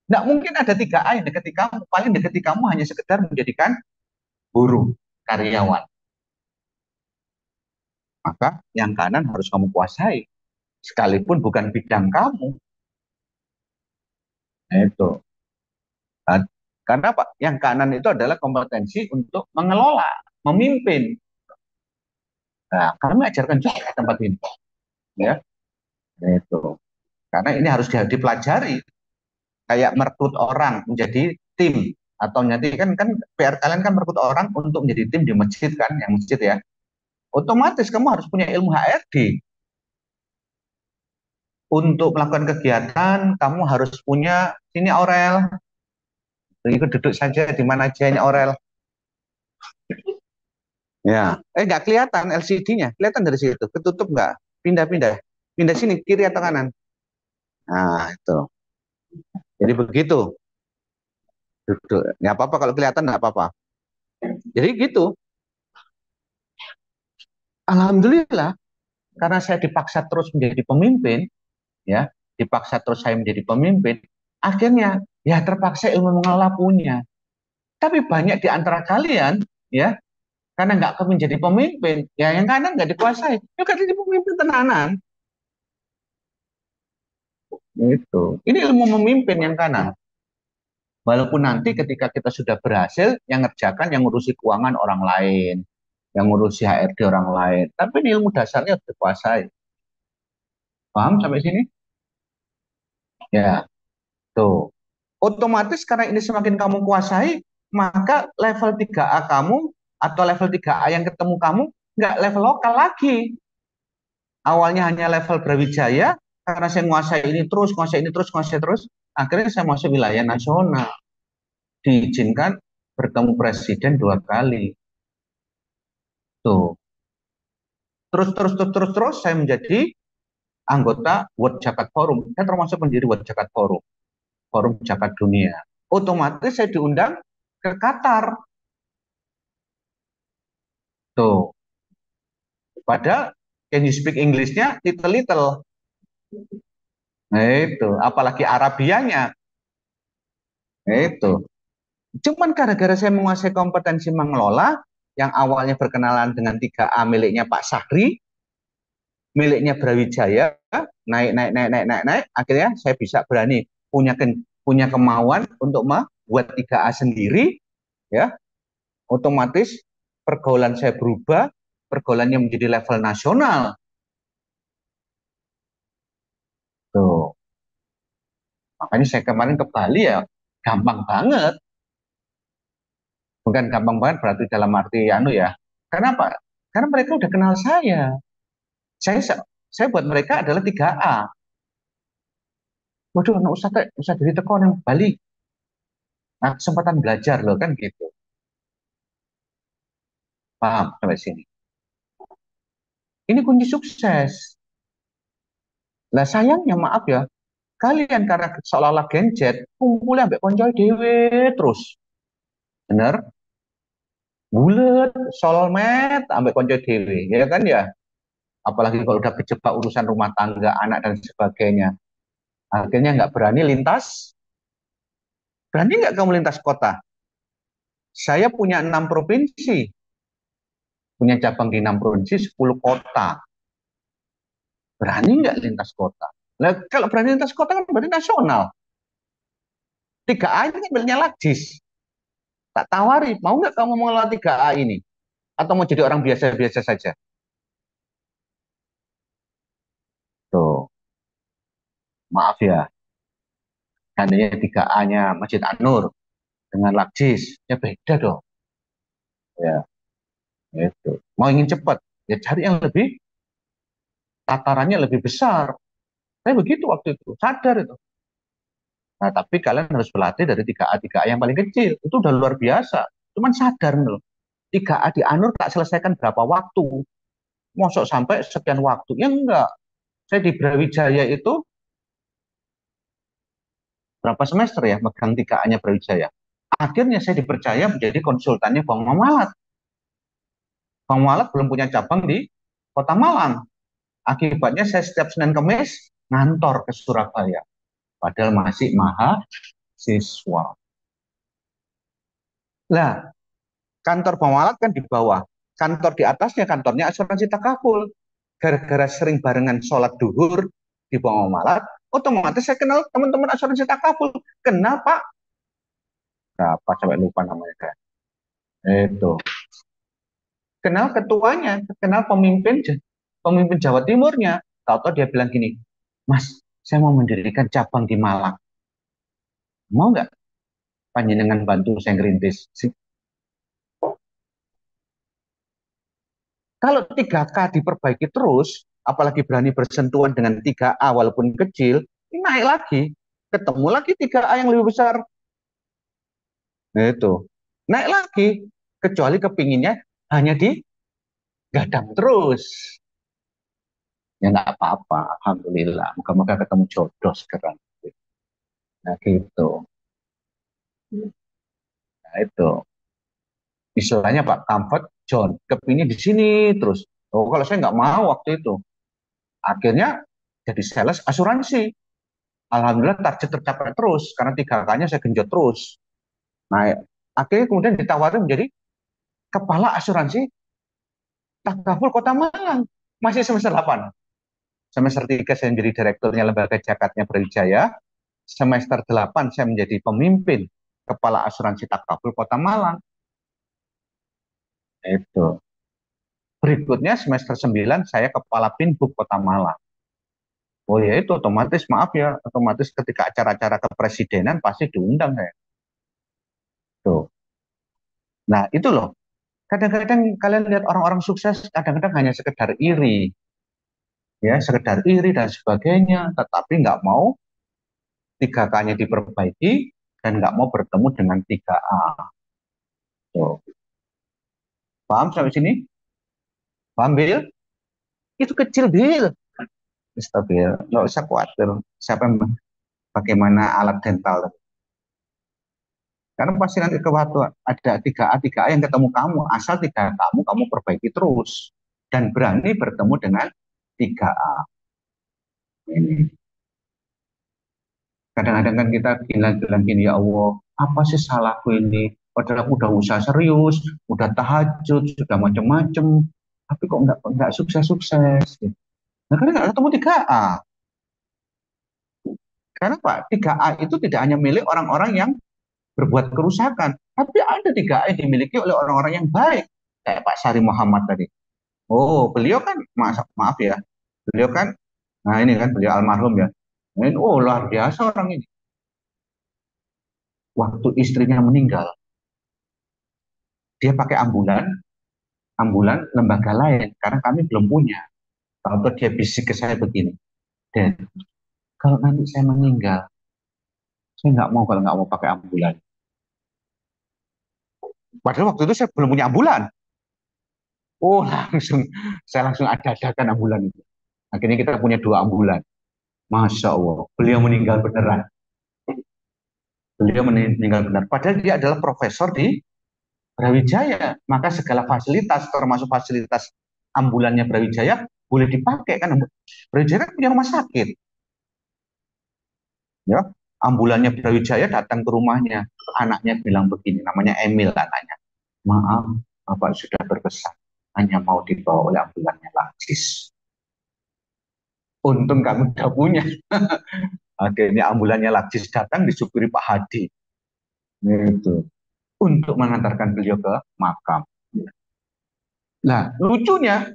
Nggak mungkin ada tiga A yang dekati kamu, paling dekati kamu hanya sekedar menjadikan guru, karyawan. Maka yang kanan harus kamu kuasai, sekalipun bukan bidang kamu. Nah, itu. Karena apa? Yang kanan itu adalah kompetensi untuk mengelola memimpin. Nah, kami ajarkan juga tempat ini. Ya. Itu. Karena ini harus dipelajari. Kayak merekrut orang menjadi tim atau nanti kan kan PR kalian kan merekrut orang untuk menjadi tim di masjid kan, yang masjid ya. Otomatis kamu harus punya ilmu HRD. Untuk melakukan kegiatan, kamu harus punya ini Aurel. Ikut duduk saja di mana aja ini Aurel. Ya, eh nggak kelihatan LCD-nya, kelihatan dari situ, ketutup nggak? Pindah-pindah, pindah sini kiri atau kanan? Nah itu. Jadi begitu. Duduk. Nggak apa-apa kalau kelihatan nggak apa-apa. Jadi gitu. Alhamdulillah, karena saya dipaksa terus menjadi pemimpin, ya, dipaksa terus saya menjadi pemimpin, akhirnya ya terpaksa ilmu mengelola punya. Tapi banyak di antara kalian, ya, karena nggak kepingin menjadi pemimpin, ya yang kanan nggak dikuasai, ya kan jadi pemimpin tenanan. Itu. Ini ilmu memimpin yang kanan. Walaupun nanti ketika kita sudah berhasil, yang ngerjakan yang ngurusi keuangan orang lain, yang ngurusi HRD orang lain. Tapi ini ilmu dasarnya harus dikuasai. Paham sampai sini? Ya, tuh. Otomatis karena ini semakin kamu kuasai, maka level 3A kamu atau level 3A yang ketemu kamu nggak level lokal lagi. Awalnya hanya level Brawijaya, karena saya menguasai ini terus, menguasai ini terus, menguasai terus, akhirnya saya masuk wilayah nasional. Diizinkan bertemu presiden dua kali. Tuh. Terus, terus, terus, terus, terus, saya menjadi anggota World Jakat Forum. Saya termasuk pendiri World Jakat Forum. Forum Jakat Dunia. Otomatis saya diundang ke Qatar. Tuh. Padahal can you speak English-nya little-little. Nah itu, apalagi Arabianya. Nah itu. Cuman gara-gara saya menguasai kompetensi mengelola, yang awalnya berkenalan dengan 3A miliknya Pak Sahri, miliknya Brawijaya, naik, naik, naik, naik, naik, naik, akhirnya saya bisa berani punya punya kemauan untuk membuat 3A sendiri, ya, otomatis pergaulan saya berubah, pergaulannya menjadi level nasional. Tuh. Makanya saya kemarin ke Bali ya gampang banget. Bukan gampang banget berarti dalam arti anu ya. Kenapa? Karena mereka udah kenal saya. Saya saya buat mereka adalah 3A. Waduh, anak usah usah dari teko Bali. Nah, kesempatan belajar loh kan gitu. Paham sampai sini? Ini kunci sukses. Lah sayangnya maaf ya, kalian karena seolah-olah genjet, kumpulnya ambek konco dewe terus. Bener? Bulet, solmet, ambek konco dewe, ya kan ya? Apalagi kalau udah kejebak urusan rumah tangga, anak dan sebagainya. Akhirnya nggak berani lintas. Berani nggak kamu lintas kota? Saya punya enam provinsi punya cabang di enam provinsi, 10 kota. Berani nggak lintas kota? Nah, kalau berani lintas kota kan berarti nasional. Tiga A ini miliknya Lajis. Tak tawari, mau nggak kamu mengelola tiga A ini? Atau mau jadi orang biasa-biasa saja? Tuh. Maaf ya. Seandainya tiga A-nya Masjid Anur dengan Lajis, ya beda dong. Ya, itu. Mau ingin cepat, ya cari yang lebih tatarannya lebih besar. Saya begitu waktu itu, sadar itu. Nah, tapi kalian harus berlatih dari 3A, 3A yang paling kecil. Itu udah luar biasa. Cuman sadar loh. 3A di Anur tak selesaikan berapa waktu. Mosok sampai sekian waktu. Ya enggak. Saya di Brawijaya itu berapa semester ya megang 3A-nya Brawijaya. Akhirnya saya dipercaya menjadi konsultannya Bang Mamalat. Bang Malat belum punya cabang di Kota Malang. Akibatnya saya setiap Senin Kemis ngantor ke Surabaya. Padahal masih mahasiswa. Lah, kantor Bang Malat kan di bawah. Kantor di atasnya kantornya asuransi takaful. Gara-gara sering barengan sholat duhur di Bang Malat, otomatis saya kenal teman-teman asuransi takaful. Kenal Pak? Sampai lupa namanya? Itu kenal ketuanya, kenal pemimpin pemimpin Jawa Timurnya. Tahu-tahu dia bilang gini, Mas, saya mau mendirikan cabang di Malang. Mau nggak panjenengan bantu saya ngerintis? Kalau 3K diperbaiki terus, apalagi berani bersentuhan dengan 3A walaupun kecil, ini naik lagi. Ketemu lagi 3A yang lebih besar. Nah, itu. Naik lagi. Kecuali kepinginnya hanya di gadang terus. Ya nggak apa-apa, Alhamdulillah. Moga-moga ketemu jodoh sekarang. Nah gitu. Nah itu. Istilahnya Pak Comfort John, kepingin di sini terus. Oh kalau saya nggak mau waktu itu. Akhirnya jadi sales asuransi. Alhamdulillah target tercapai terus karena tiga kalinya saya genjot terus. Nah, akhirnya kemudian ditawarin menjadi kepala asuransi Takaful Kota Malang masih semester 8. semester 3 saya menjadi direkturnya lembaga Jakatnya Brawijaya, semester 8 saya menjadi pemimpin kepala asuransi takabul Kota Malang. Itu. Berikutnya semester 9 saya kepala Pinbuk Kota Malang. Oh ya itu otomatis maaf ya, otomatis ketika acara-acara kepresidenan pasti diundang ya. Tuh. Nah itu loh, kadang-kadang kalian lihat orang-orang sukses kadang-kadang hanya sekedar iri ya sekedar iri dan sebagainya tetapi nggak mau tiga k diperbaiki dan nggak mau bertemu dengan tiga a Tuh. Paham sampai sini? Paham, Bil? Itu kecil, Bil. Ya, nggak usah khawatir. Siapa yang bagaimana alat dental karena pasti nanti ke waktu ada 3A, 3A yang ketemu kamu. Asal 3 kamu, kamu perbaiki terus. Dan berani bertemu dengan 3A. Ini. Kadang-kadang kan kita bilang-bilang gini, ya Allah, apa sih salahku ini? Padahal aku udah usaha serius, udah tahajud, sudah macam-macam. Tapi kok enggak, enggak sukses-sukses. Gitu. Nah, karena enggak ketemu 3A. Karena Pak, 3A itu tidak hanya milik orang-orang yang berbuat kerusakan. Tapi ada tiga yang dimiliki oleh orang-orang yang baik. Kayak Pak Sari Muhammad tadi. Oh, beliau kan, maaf, maaf ya, beliau kan, nah ini kan beliau almarhum ya. Ini, oh, luar biasa orang ini. Waktu istrinya meninggal, dia pakai ambulan, ambulan lembaga lain, karena kami belum punya. Kalau dia bisik ke saya begini, dan kalau nanti saya meninggal, saya nggak mau kalau nggak mau pakai ambulan. Padahal waktu itu saya belum punya ambulan. Oh langsung, saya langsung ada-adakan ambulan itu. Akhirnya kita punya dua ambulan. Masya Allah, beliau meninggal beneran. Beliau meninggal benar. Padahal dia adalah profesor di Brawijaya. Maka segala fasilitas, termasuk fasilitas ambulannya Brawijaya, boleh dipakai kan. Brawijaya kan punya rumah sakit. Ya, ambulannya Brawijaya datang ke rumahnya. Anaknya bilang begini, namanya Emil anaknya. Maaf, Bapak sudah berpesan, hanya mau dibawa oleh ambulannya Laksis. Untung kamu udah punya. [laughs] Akhirnya ambulannya Laksis datang disupiri Pak Hadi. Itu. Untuk mengantarkan beliau ke makam. Nah, lucunya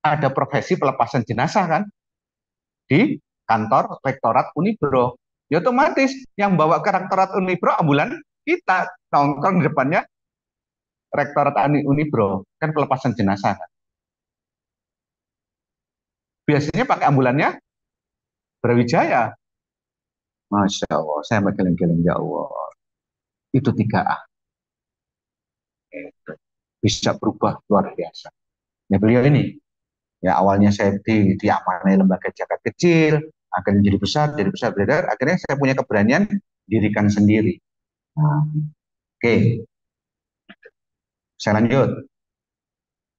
ada profesi pelepasan jenazah kan di kantor rektorat Unibro ya otomatis yang bawa ke rektorat Unibro ambulan kita nongkrong di depannya rektorat Unibro kan pelepasan jenazah. Biasanya pakai ambulannya Brawijaya. Masya Allah, saya berkeliling-keliling ya Allah. Itu tiga A. Bisa berubah luar biasa. Ya beliau ini, ya awalnya saya di, diamanai lembaga jagat kecil, akhirnya jadi besar, jadi besar, beredar, akhirnya saya punya keberanian dirikan sendiri. Nah, Oke, okay. saya lanjut.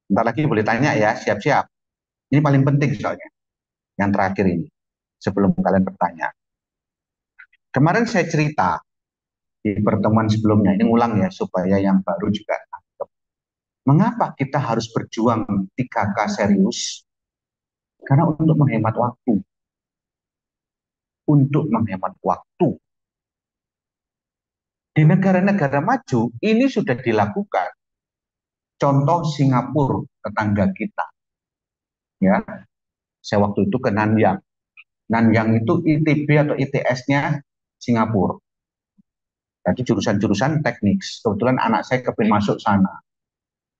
Bentar lagi boleh tanya ya, siap-siap. Ini paling penting soalnya, yang terakhir ini, sebelum kalian bertanya. Kemarin saya cerita di pertemuan sebelumnya, ini ulang ya, supaya yang baru juga Mengapa kita harus berjuang 3K serius? Karena untuk menghemat waktu untuk menghemat waktu. Di negara-negara maju ini sudah dilakukan. Contoh Singapura, tetangga kita. Ya, saya waktu itu ke Nanyang. Nanyang itu ITB atau ITS-nya Singapura. Jadi jurusan-jurusan teknik. Kebetulan anak saya kepin masuk sana.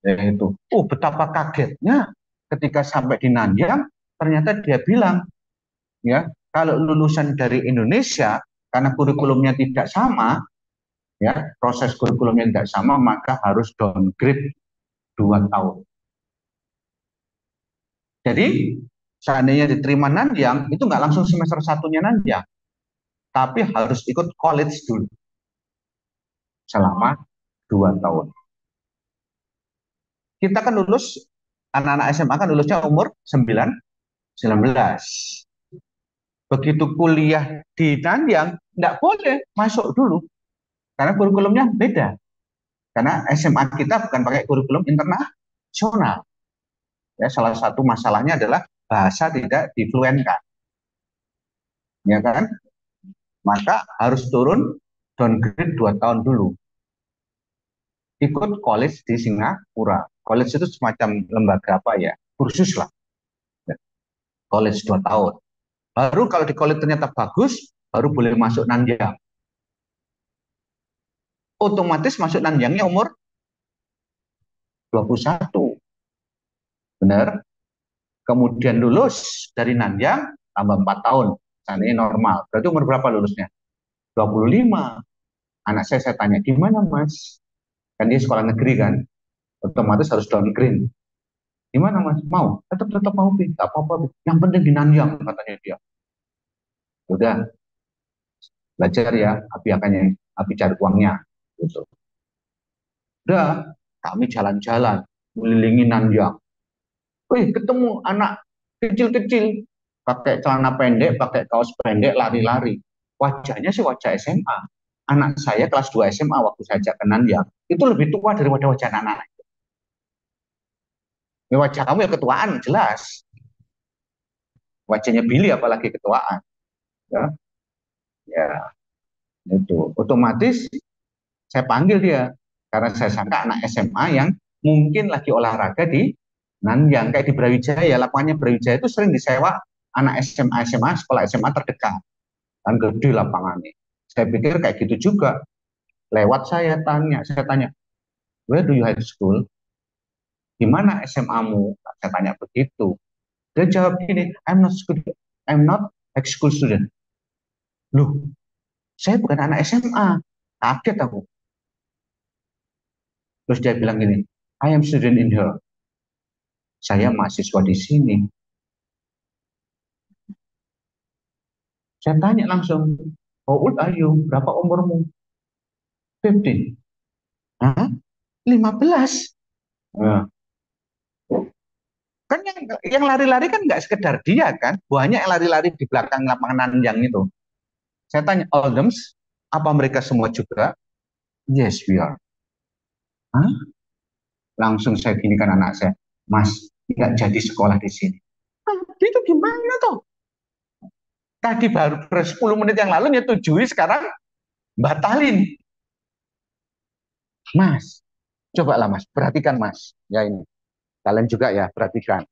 Yaitu, oh betapa kagetnya ketika sampai di Nanyang, ternyata dia bilang, ya kalau lulusan dari Indonesia, karena kurikulumnya tidak sama, ya proses kurikulumnya tidak sama, maka harus downgrade dua tahun. Jadi seandainya diterima Nanjang, itu nggak langsung semester satunya Nanjang, tapi harus ikut college dulu selama dua tahun. Kita kan lulus, anak-anak SMA kan lulusnya umur 9, 19 begitu kuliah di Nanyang tidak boleh masuk dulu karena kurikulumnya beda karena SMA kita bukan pakai kurikulum internasional ya salah satu masalahnya adalah bahasa tidak difluenkan. Ya kan? Maka harus turun downgrade dua tahun dulu. Ikut college di Singapura. College itu semacam lembaga apa ya? Kursus lah. Ya. College dua tahun. Baru kalau di college ternyata bagus, baru boleh masuk Nanjang. Otomatis masuk Nanjangnya umur 21. Benar? Kemudian lulus dari Nanjang, tambah 4 tahun. Ini normal. Berarti umur berapa lulusnya? 25. Anak saya saya tanya, gimana mas? Kan dia sekolah negeri kan? Otomatis harus downgrade. Gimana mas? Mau? Tetap tetap mau Pi. Tak apa-apa. Yang penting di Nanjang katanya dia. Udah. Belajar ya, api akannya, api cari uangnya. Gitu. Udah, kami jalan-jalan melilingi Nanjang. Wih, ketemu anak kecil-kecil pakai celana pendek, pakai kaos pendek, lari-lari. Wajahnya sih wajah SMA. Anak saya kelas 2 SMA waktu saya ajak kenan ya, itu lebih tua daripada wajah anak-anak. Ya, wajah kamu ya ketuaan, jelas. Wajahnya Billy apalagi ketuaan. Ya, ya. Itu. Otomatis saya panggil dia karena saya sangka anak SMA yang mungkin lagi olahraga di Nanyang kayak di Brawijaya. Lapangannya Brawijaya itu sering disewa anak SMA SMA sekolah SMA terdekat. Kan gede lapangannya. Saya pikir kayak gitu juga. Lewat saya tanya saya tanya where do you high school di mana SMA-mu saya tanya begitu dia jawab gini I'm not school I'm not high school student loh saya bukan anak SMA kaget aku terus dia bilang gini I am student in here saya mahasiswa di sini. Saya tanya langsung, how old are you? Berapa umurmu? 15. Hah? 15. Nah. Kan yang yang lari-lari kan nggak sekedar dia kan, banyak yang lari-lari di belakang lapangan yang itu. Saya tanya, Oldems, apa mereka semua juga? Yes, we are. Hah? Langsung saya ginikan anak saya, Mas, nggak jadi sekolah di sini. Tadi itu gimana tuh? Tadi baru 10 menit yang lalu nyetujui, sekarang batalin. Mas, cobalah mas, perhatikan mas. Ya ini, kalian juga ya, perhatikan.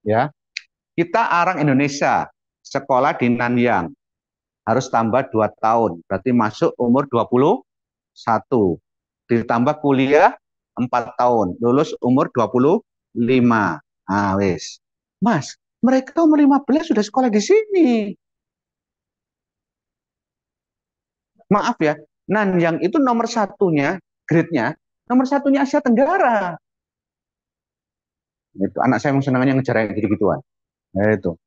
Ya, kita arang Indonesia, sekolah di Nanyang, harus tambah 2 tahun, berarti masuk umur 21. Ditambah kuliah 4 tahun, lulus umur 25. Ah, wes. Mas, mereka umur 15 sudah sekolah di sini. Maaf ya, Nanyang itu nomor satunya, grade-nya, nomor satunya Asia Tenggara. Itu anak saya yang senangnya ngejar kayak gitu-gituan. Nah, itu.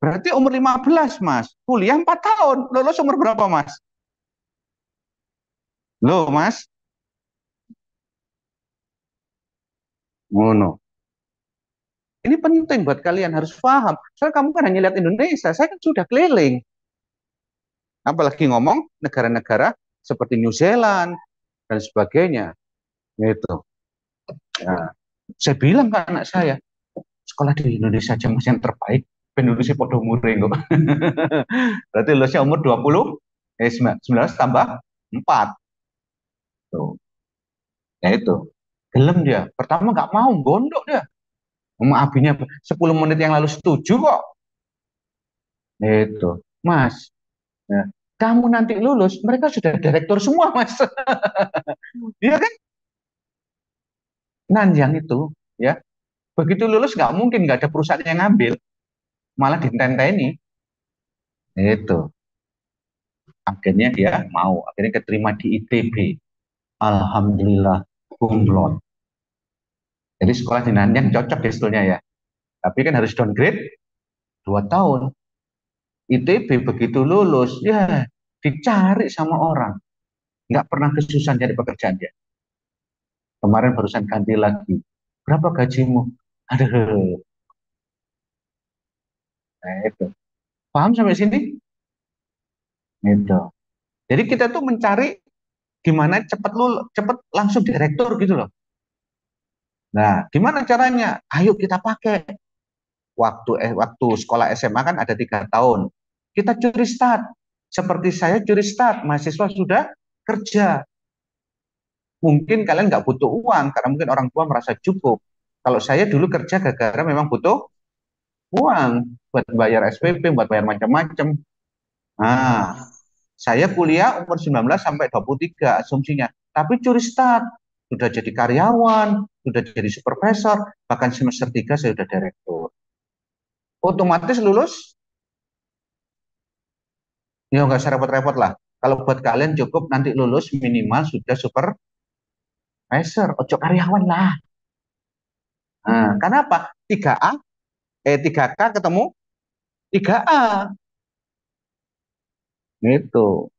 Berarti umur 15, Mas. Kuliah 4 tahun. Lulus umur berapa, Mas? Loh, Mas? Oh, no. Ini penting buat kalian harus paham. Soalnya kamu kan hanya lihat Indonesia, saya kan sudah keliling. Apalagi ngomong negara-negara seperti New Zealand dan sebagainya. Itu. Ya. Saya bilang ke anak saya, sekolah di Indonesia aja masih yang terbaik. Indonesia podo muring kok. [laughs] Berarti lulusnya umur 20, eh 19 tambah 4. Tuh. Ya itu. Gelem dia. Pertama nggak mau, gondok dia. Abinya 10 menit yang lalu setuju kok. Itu, Mas. Ya. Kamu nanti lulus, mereka sudah direktur semua, Mas. [laughs] Iya kan? Nanjang itu, ya. Begitu lulus nggak mungkin nggak ada perusahaan yang ngambil, malah ini. Itu. Akhirnya dia mau, akhirnya keterima di ITB. Alhamdulillah, kumlot. Jadi sekolah di Nanyang cocok ya ya. Tapi kan harus downgrade dua tahun. ITB begitu lulus, ya dicari sama orang. Nggak pernah kesusahan jadi pekerjaan dia. Kemarin barusan ganti lagi. Berapa gajimu? Aduh. Nah itu. Paham sampai sini? Itu. Jadi kita tuh mencari gimana cepat lu cepat langsung direktur gitu loh. Nah, gimana caranya? Ayo kita pakai. waktu eh, waktu sekolah SMA kan ada tiga tahun. Kita curi start. Seperti saya curi start, mahasiswa sudah kerja. Mungkin kalian nggak butuh uang karena mungkin orang tua merasa cukup. Kalau saya dulu kerja gara-gara memang butuh uang buat bayar SPP, buat bayar macam-macam. Nah, saya kuliah umur 19 sampai 23 asumsinya. Tapi curi start. Sudah jadi karyawan, sudah jadi supervisor, bahkan semester 3 saya sudah direktur. Otomatis lulus? Ya nggak usah repot-repot lah. Kalau buat kalian cukup nanti lulus minimal sudah supervisor, ojo karyawan lah. Nah, kenapa? 3A, eh 3K ketemu 3A. Itu.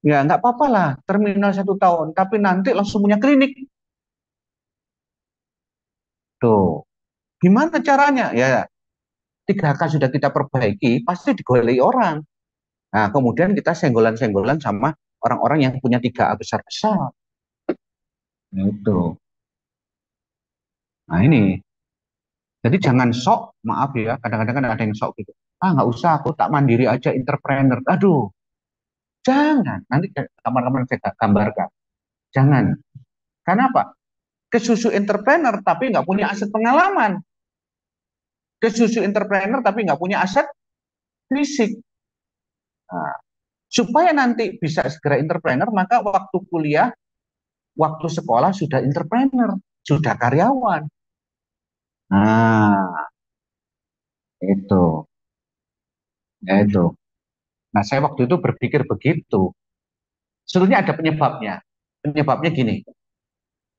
Ya nggak apa-apa lah, terminal satu tahun, tapi nanti langsung punya klinik. Tuh, gimana caranya? Ya, 3K sudah kita perbaiki, pasti digolei orang. Nah, kemudian kita senggolan-senggolan sama orang-orang yang punya 3A besar-besar. Itu. Nah, ini. Jadi jangan sok, maaf ya, kadang-kadang kan ada yang sok gitu. Ah, nggak usah, aku tak mandiri aja, entrepreneur. Aduh, Jangan. Nanti kapan-kapan saya gambarkan. Jangan. Karena apa? Kesusu entrepreneur tapi nggak punya aset pengalaman. Kesusu entrepreneur tapi nggak punya aset fisik. Nah, supaya nanti bisa segera entrepreneur, maka waktu kuliah, waktu sekolah sudah entrepreneur, sudah karyawan. Nah, itu. Ya itu. Nah, saya waktu itu berpikir begitu. Sebetulnya ada penyebabnya. Penyebabnya gini.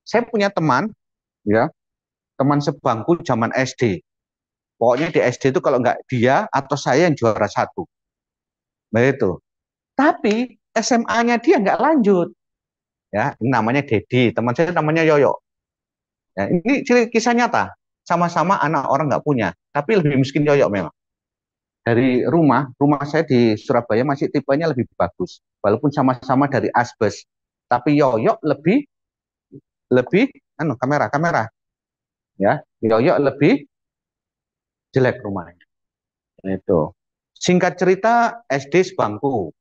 Saya punya teman, ya, teman sebangku zaman SD. Pokoknya di SD itu kalau nggak dia atau saya yang juara satu. Nah itu. Tapi SMA-nya dia nggak lanjut. Ya, ini namanya Dedi. Teman saya namanya Yoyo. Ya, ini kisah nyata. Sama-sama anak orang nggak punya, tapi lebih miskin Yoyo memang dari rumah, rumah saya di Surabaya masih tipenya lebih bagus, walaupun sama-sama dari asbes. Tapi Yoyok lebih lebih anu kamera kamera ya Yoyok lebih jelek rumahnya itu singkat cerita SD sebangku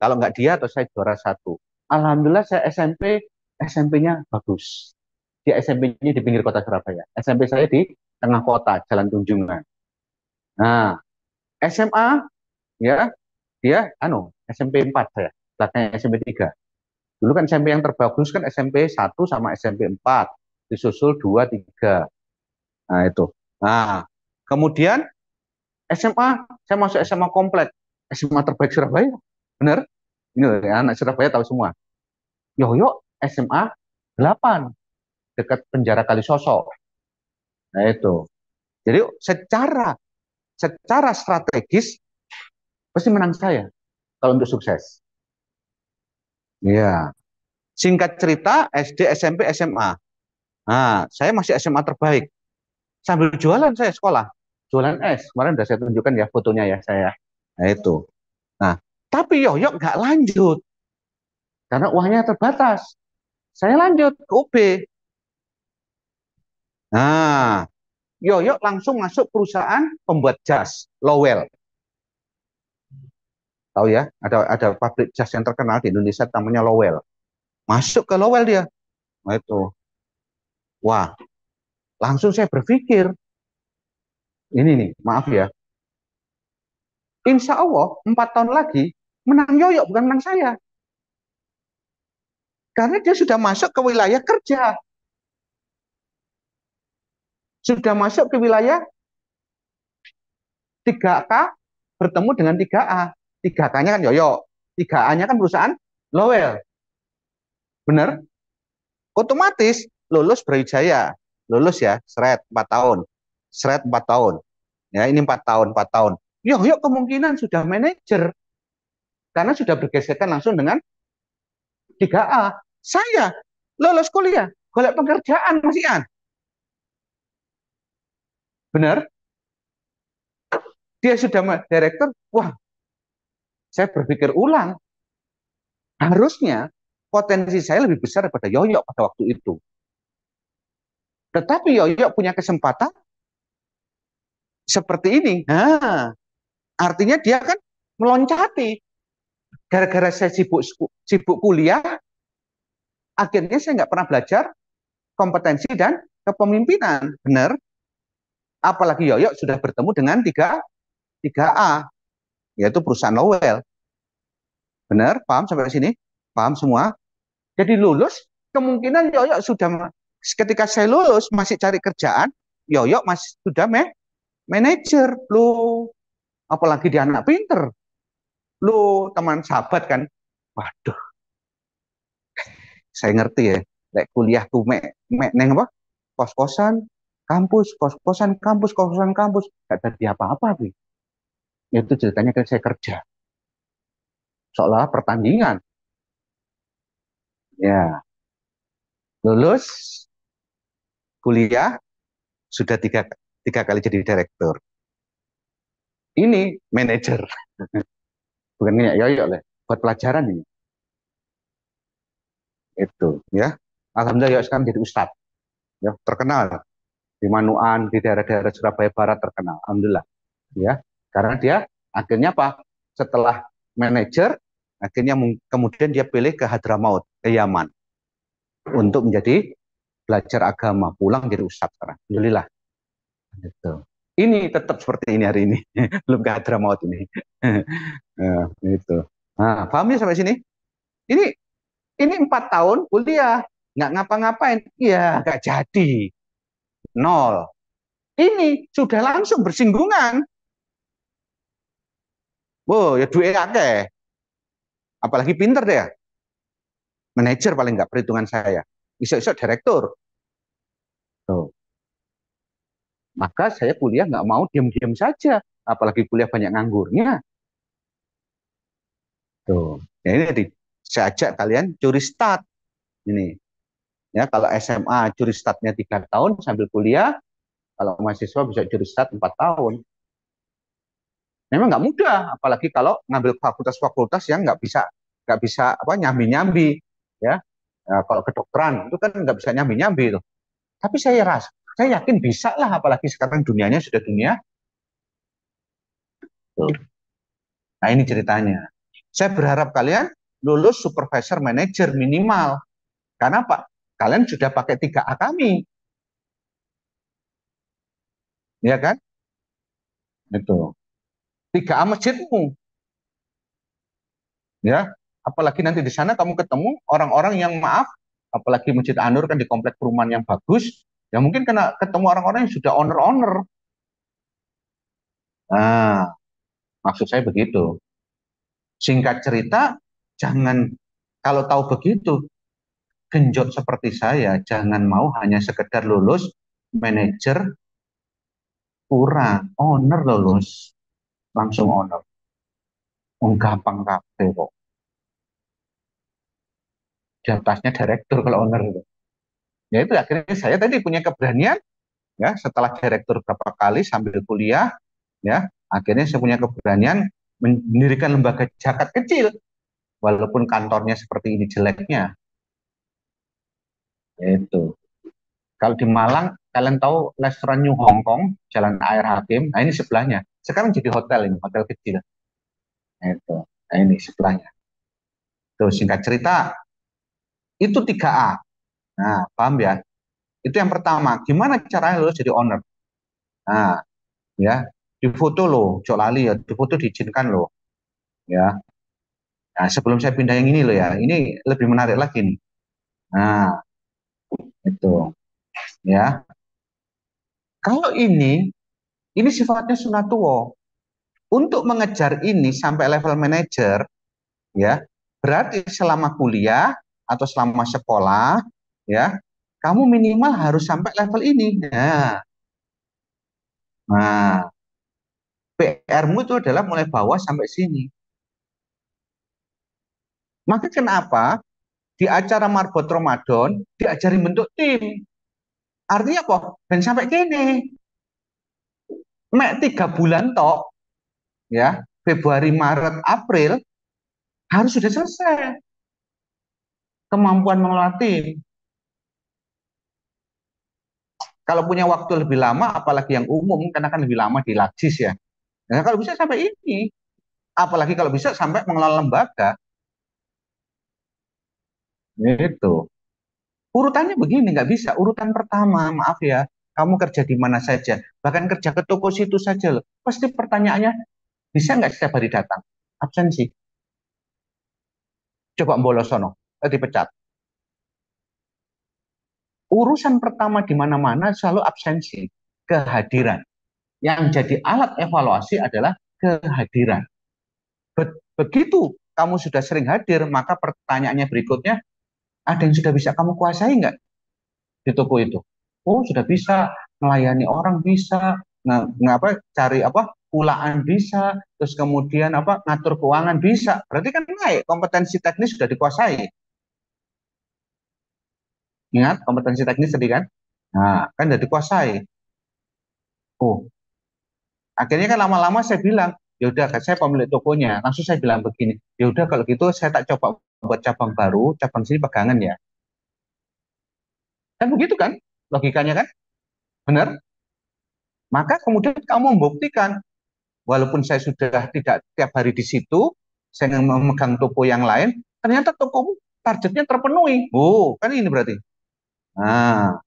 kalau nggak dia atau saya juara satu alhamdulillah saya SMP SMP-nya bagus dia SMP-nya di pinggir kota Surabaya SMP saya di tengah kota Jalan Tunjungan nah SMA ya dia anu SMP 4 saya belakangnya SMP 3 dulu kan SMP yang terbagus kan SMP 1 sama SMP 4 disusul 2 3 nah itu nah kemudian SMA saya masuk SMA komplek SMA terbaik Surabaya benar ini ya, anak Surabaya tahu semua Yoyo SMA 8 dekat penjara Kali Sosok nah itu jadi secara secara strategis pasti menang saya kalau untuk sukses. Ya. Singkat cerita SD, SMP, SMA. Nah, saya masih SMA terbaik. Sambil jualan saya sekolah. Jualan es. Kemarin sudah saya tunjukkan ya fotonya ya saya. Nah itu. Nah, tapi Yoyo nggak lanjut. Karena uangnya terbatas. Saya lanjut ke UB. Nah, Yoyo langsung masuk perusahaan pembuat jas, Lowell. Tahu ya, ada ada pabrik jas yang terkenal di Indonesia namanya Lowell. Masuk ke Lowell dia. Nah itu. Wah, langsung saya berpikir, ini nih, maaf ya. Insya Allah, empat tahun lagi, menang Yoyo, bukan menang saya. Karena dia sudah masuk ke wilayah kerja sudah masuk ke wilayah 3K bertemu dengan 3A. 3K-nya kan Yoyo, 3A-nya kan perusahaan Lowell. Benar? Otomatis lulus Brawijaya. Lulus ya, seret 4 tahun. Seret 4 tahun. Ya, ini 4 tahun, 4 tahun. Yoyo kemungkinan sudah manajer. Karena sudah bergesekan langsung dengan 3A. Saya lulus kuliah, golek pekerjaan Mas Ian. Benar? Dia sudah direktur, wah, saya berpikir ulang. Harusnya potensi saya lebih besar daripada Yoyo pada waktu itu. Tetapi Yoyo punya kesempatan seperti ini. Nah, artinya dia kan meloncati. Gara-gara saya sibuk sibuk kuliah, akhirnya saya nggak pernah belajar kompetensi dan kepemimpinan. Benar? Apalagi Yoyo sudah bertemu dengan 3 3A, yaitu perusahaan Lowell. Benar? Paham sampai sini? Paham semua? Jadi lulus, kemungkinan Yoyo sudah ketika saya lulus masih cari kerjaan, Yoyo masih sudah me manajer. Lu apalagi dia anak pinter. Lu teman sahabat kan. Waduh. Saya ngerti ya. Lek kuliah tuh me, me neng apa? Kos-kosan, kampus, kos-kosan, kampus, kos-kosan, kampus. Gak jadi apa-apa, Bi. Itu ceritanya kan saya kerja. Seolah pertandingan. Ya. Lulus, kuliah, sudah tiga, tiga kali jadi direktur. Ini manajer. [laughs] Bukan kayak yoyo lah, buat pelajaran ini. Itu ya. Alhamdulillah yoyo sekarang jadi ustadz. Ya, terkenal di Manuan, di daerah-daerah Surabaya Barat terkenal. Alhamdulillah. Ya, karena dia akhirnya apa? Setelah manajer, akhirnya kemudian dia pilih ke Hadramaut, ke Yaman untuk menjadi belajar agama, pulang jadi ustadz sekarang. Alhamdulillah. Gitu. Ini tetap seperti ini hari ini, [laughs] belum ke Hadramaut ini. [laughs] nah, itu. Nah, paham ya sampai sini? Ini ini empat tahun kuliah, nggak ngapa-ngapain, iya nggak jadi, nol. Ini sudah langsung bersinggungan. Wow, ya duit akeh. Apalagi pinter deh. Manajer paling nggak perhitungan saya. Iso-iso direktur. Tuh. Maka saya kuliah nggak mau diam-diam saja, apalagi kuliah banyak nganggurnya. Tuh, ya ini tadi saya ajak kalian curi start ini. Ya, kalau SMA curi startnya tiga tahun sambil kuliah, kalau mahasiswa bisa curi start empat tahun. Memang nggak mudah, apalagi kalau ngambil fakultas-fakultas yang nggak bisa nggak bisa apa nyambi-nyambi, ya. ya. Kalau kedokteran itu kan nggak bisa nyambi-nyambi itu. Tapi saya rasa saya yakin bisa lah, apalagi sekarang dunianya sudah dunia. Nah ini ceritanya. Saya berharap kalian lulus supervisor manager minimal. Karena apa? Kalian sudah pakai 3A kami. Ya kan? Itu. 3A masjidmu. Ya, apalagi nanti di sana kamu ketemu orang-orang yang maaf, apalagi Masjid Anur kan di komplek perumahan yang bagus, Ya mungkin kena ketemu orang-orang yang sudah owner-owner. Nah, maksud saya begitu. Singkat cerita, jangan kalau tahu begitu, genjot seperti saya, jangan mau hanya sekedar lulus manajer kurang, owner lulus, langsung owner. Oh, gampang kabeh kok. Di atasnya direktur kalau owner itu ya itu akhirnya saya tadi punya keberanian ya setelah direktur berapa kali sambil kuliah ya akhirnya saya punya keberanian mendirikan lembaga zakat kecil walaupun kantornya seperti ini jeleknya. Itu kalau di Malang kalian tahu restoran New Hong Kong Jalan Air Hakim? Nah ini sebelahnya. Sekarang jadi hotel ini hotel kecil. Itu nah ini sebelahnya. Tuh singkat cerita itu 3A Nah, paham ya? Itu yang pertama. Gimana caranya lo jadi owner? Nah, ya, di foto lo, cok lali ya, di foto diizinkan lo. Ya. Nah, sebelum saya pindah yang ini lo ya, ini lebih menarik lagi nih. Nah, itu. Ya. Kalau ini, ini sifatnya sunatuwo. Untuk mengejar ini sampai level manager, ya, berarti selama kuliah atau selama sekolah ya kamu minimal harus sampai level ini. Nah. Nah. PR-mu itu adalah mulai bawah sampai sini. Maka kenapa di acara Marbot Ramadan diajari bentuk tim? Artinya apa? Dan sampai kini. Mek tiga bulan tok ya Februari Maret April harus sudah selesai kemampuan mengelola tim Kalau punya waktu lebih lama, apalagi yang umum, karena kan lebih lama di Laksis ya. Nah, kalau bisa sampai ini, apalagi kalau bisa sampai mengelola lembaga. Itu. Urutannya begini, nggak bisa. Urutan pertama, maaf ya, kamu kerja di mana saja, bahkan kerja ke toko situ saja loh. Pasti pertanyaannya, bisa nggak setiap hari datang? Absensi. Coba bolos sono, eh, dipecat. Urusan pertama di mana-mana selalu absensi, kehadiran. Yang jadi alat evaluasi adalah kehadiran. Begitu kamu sudah sering hadir, maka pertanyaannya berikutnya, ada yang sudah bisa kamu kuasai nggak di toko itu? Oh, sudah bisa melayani orang bisa, ngapa cari apa pulaan bisa, terus kemudian apa ngatur keuangan bisa. Berarti kan naik kompetensi teknis sudah dikuasai. Ingat kompetensi teknis tadi kan? Nah, kan sudah dikuasai. Oh, akhirnya kan lama-lama saya bilang, ya udah saya pemilik tokonya. Langsung saya bilang begini, ya udah kalau gitu saya tak coba buat cabang baru, cabang sini pegangan ya. Kan begitu kan? Logikanya kan? Benar? Maka kemudian kamu membuktikan, walaupun saya sudah tidak tiap hari di situ, saya memegang toko yang lain, ternyata toko targetnya terpenuhi. Oh, kan ini berarti. Nah,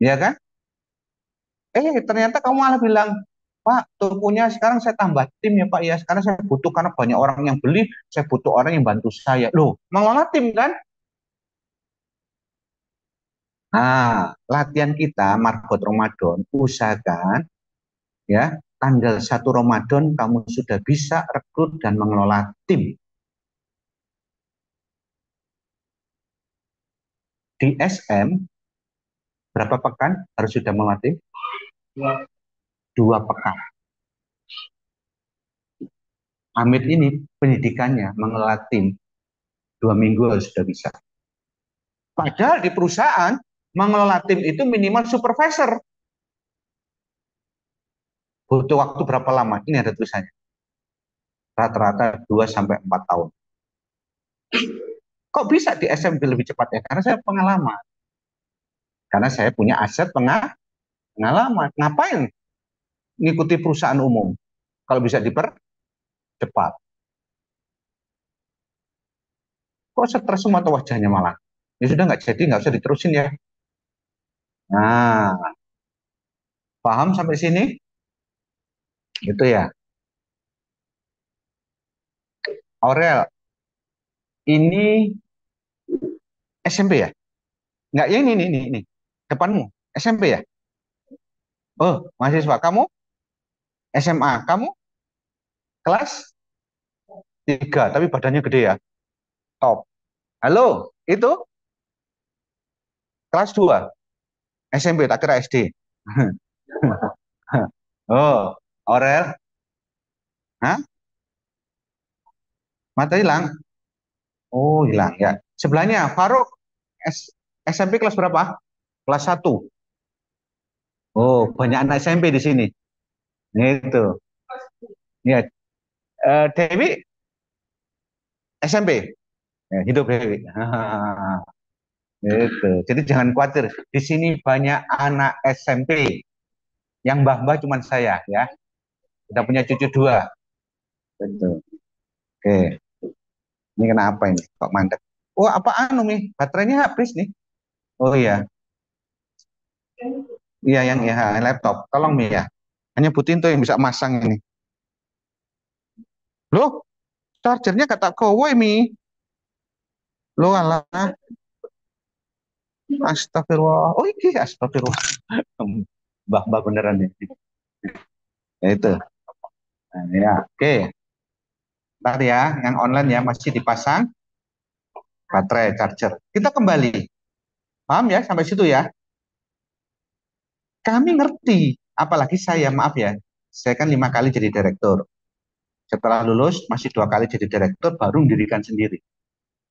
ya kan? Eh, ternyata kamu malah bilang, Pak, tokonya sekarang saya tambah tim ya Pak ya. Sekarang saya butuh karena banyak orang yang beli, saya butuh orang yang bantu saya. Loh, mengelola tim kan? Nah, latihan kita Marbot Ramadan, usahakan ya tanggal 1 Ramadan kamu sudah bisa rekrut dan mengelola tim di SM berapa pekan harus sudah melatih? Dua, dua pekan. Amit ini pendidikannya mengelola tim dua minggu harus sudah bisa. Padahal di perusahaan mengelola tim itu minimal supervisor. Butuh waktu berapa lama? Ini ada tulisannya. Rata-rata 2 sampai 4 tahun. Kok bisa di SMP lebih cepat ya? Karena saya pengalaman. Karena saya punya aset pengalaman. Ngapain ngikuti perusahaan umum? Kalau bisa dipercepat. Kok stres semua atau wajahnya malah? Ya sudah nggak jadi, nggak usah diterusin ya. Nah, paham sampai sini? Itu ya. Aurel, ini SMP ya? Enggak, ya ini, ini, ini. Depanmu, SMP ya? Oh, mahasiswa. Kamu? SMA. Kamu? Kelas? Tiga, tapi badannya gede ya? Top. Halo, itu? Kelas dua? SMP, tak kira SD. [laughs] oh, Aurel? Hah? Mata hilang? Oh, hilang ya. Sebelahnya Faruk SMP kelas berapa? Kelas 1. Oh, banyak anak SMP di sini. Itu. Ya. Uh, Dewi SMP. Ya, hidup Dewi. [laughs] Itu. Jadi jangan khawatir. Di sini banyak anak SMP. Yang mbah-mbah cuma saya ya. Kita punya cucu dua. Betul. Oke. Ini kenapa ini? Kok mandek? Oh, apa anu nih? Baterainya habis nih. Oh iya. Iya yang ya laptop. Tolong Mi ya. Hanya Putin tuh yang bisa masang ini. Loh, chargernya kata kowe Mi. Loh alah. Astagfirullah. Oh iya, astagfirullah. Mbah-mbah beneran nih. Ya itu. Nah, ya, oke. Ntar ya, yang online ya masih dipasang baterai charger. Kita kembali. Paham ya sampai situ ya? Kami ngerti, apalagi saya, maaf ya, saya kan lima kali jadi direktur. Setelah lulus, masih dua kali jadi direktur, baru mendirikan sendiri.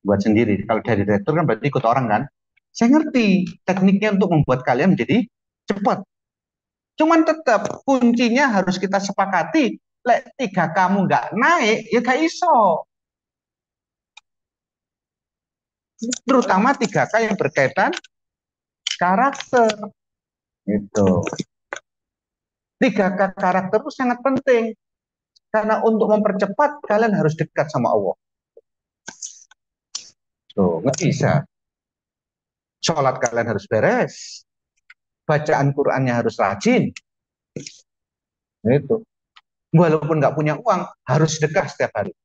Buat sendiri. Kalau dari direktur kan berarti ikut orang kan? Saya ngerti tekniknya untuk membuat kalian menjadi cepat. Cuman tetap kuncinya harus kita sepakati lek tiga kamu nggak naik ya gak iso terutama tiga k yang berkaitan karakter. Itu. Tiga karakter itu sangat penting. Karena untuk mempercepat, kalian harus dekat sama Allah. Tuh, nggak bisa. Sholat kalian harus beres. Bacaan Qurannya harus rajin. Itu. Walaupun nggak punya uang, harus sedekah setiap hari.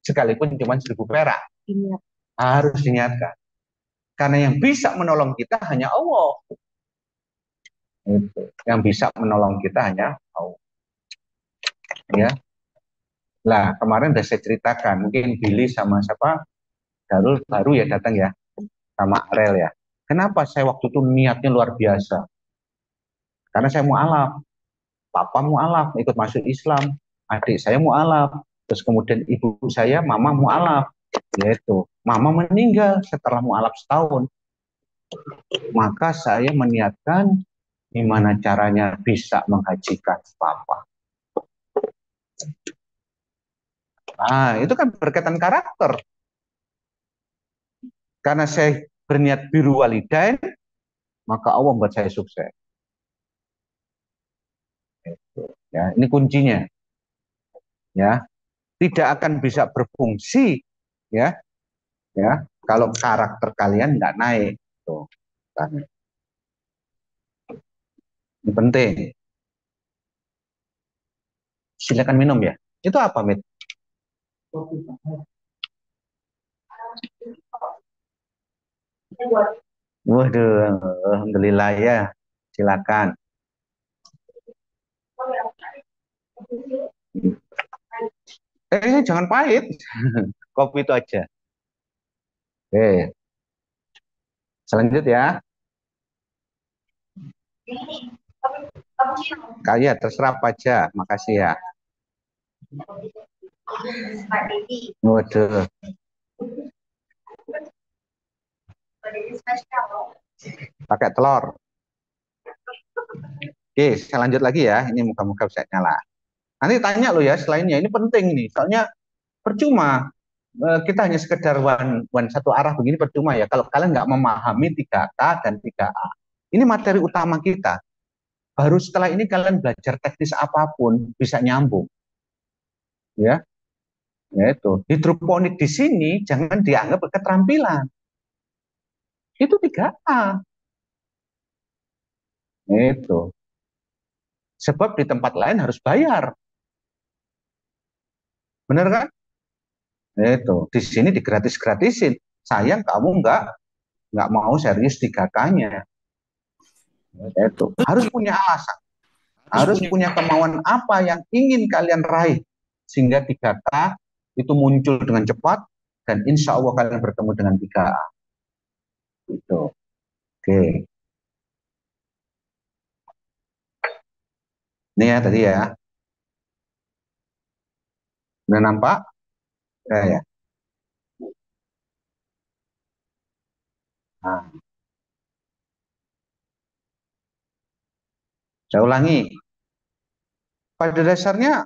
Sekalipun cuma seribu perak. Iya. Harus dinyatakan. Karena yang bisa menolong kita hanya Allah. Itu. Yang bisa menolong kita hanya Allah. Ya. Lah, kemarin udah saya ceritakan, mungkin Billy sama siapa? Darul baru ya datang ya. Sama Arel ya. Kenapa saya waktu itu niatnya luar biasa? Karena saya mau alaf. Papa mau alaf, ikut masuk Islam. Adik saya mau alaf. Terus kemudian ibu saya, mama mau alaf. Yaitu, mama meninggal setelah mau alaf setahun. Maka saya meniatkan gimana caranya bisa menghajikan papa. Nah, itu kan berkaitan karakter. Karena saya berniat biru walidain, maka Allah membuat saya sukses. Ya, ini kuncinya. Ya, tidak akan bisa berfungsi ya, ya kalau karakter kalian nggak naik. Tuh, kan. Ini penting. Silakan minum ya. Itu apa, Mit? Waduh, alhamdulillah ya. Silakan. Eh, jangan pahit. [laughs] Kopi itu aja. Oke. Selanjut ya. Kaya terserah aja. Makasih ya. Waduh. Pakai telur. Oke, saya lanjut lagi ya. Ini muka-muka bisa nyala. Nanti tanya lo ya selainnya. Ini penting nih. Soalnya percuma eh, kita hanya sekedar one, one satu arah begini percuma ya. Kalau kalian nggak memahami 3K dan 3A. Ini materi utama kita. Baru setelah ini kalian belajar teknis apa pun bisa nyambung. Ya, ya itu. Hidroponik di sini jangan dianggap keterampilan. Itu 3A. Itu. Sebab di tempat lain harus bayar. Benar kan? Itu. Di sini digratis-gratisin. Sayang kamu nggak nggak mau serius di kakaknya. Itu. Harus punya alasan. Harus punya kemauan apa yang ingin kalian raih. Sehingga 3K itu muncul dengan cepat dan insya Allah kalian bertemu dengan 3A. Itu. Oke. Ini ya tadi ya. Udah nampak? Ya, ya. Nah. Saya ulangi. Pada dasarnya,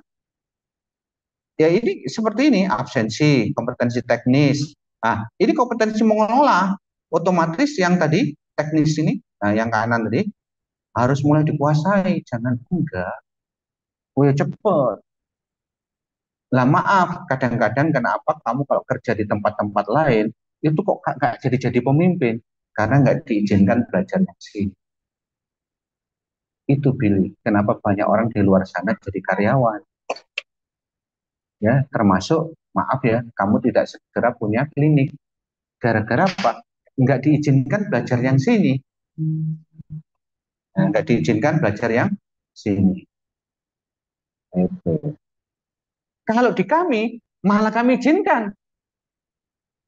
ya ini seperti ini, absensi, kompetensi teknis. Nah, ini kompetensi mengelola. Otomatis yang tadi, teknis ini, nah yang kanan tadi, harus mulai dikuasai, jangan enggak. Oh ya cepet. Lah maaf, kadang-kadang kenapa kamu kalau kerja di tempat-tempat lain, itu kok nggak jadi-jadi pemimpin? Karena nggak diizinkan belajar sih. Itu Billy, kenapa banyak orang di luar sana jadi karyawan. Ya, termasuk, maaf ya, kamu tidak segera punya klinik. Gara-gara apa? Nggak diizinkan belajar yang sini. Nah, nggak diizinkan belajar yang sini. Itu. Kalau di kami, malah kami izinkan.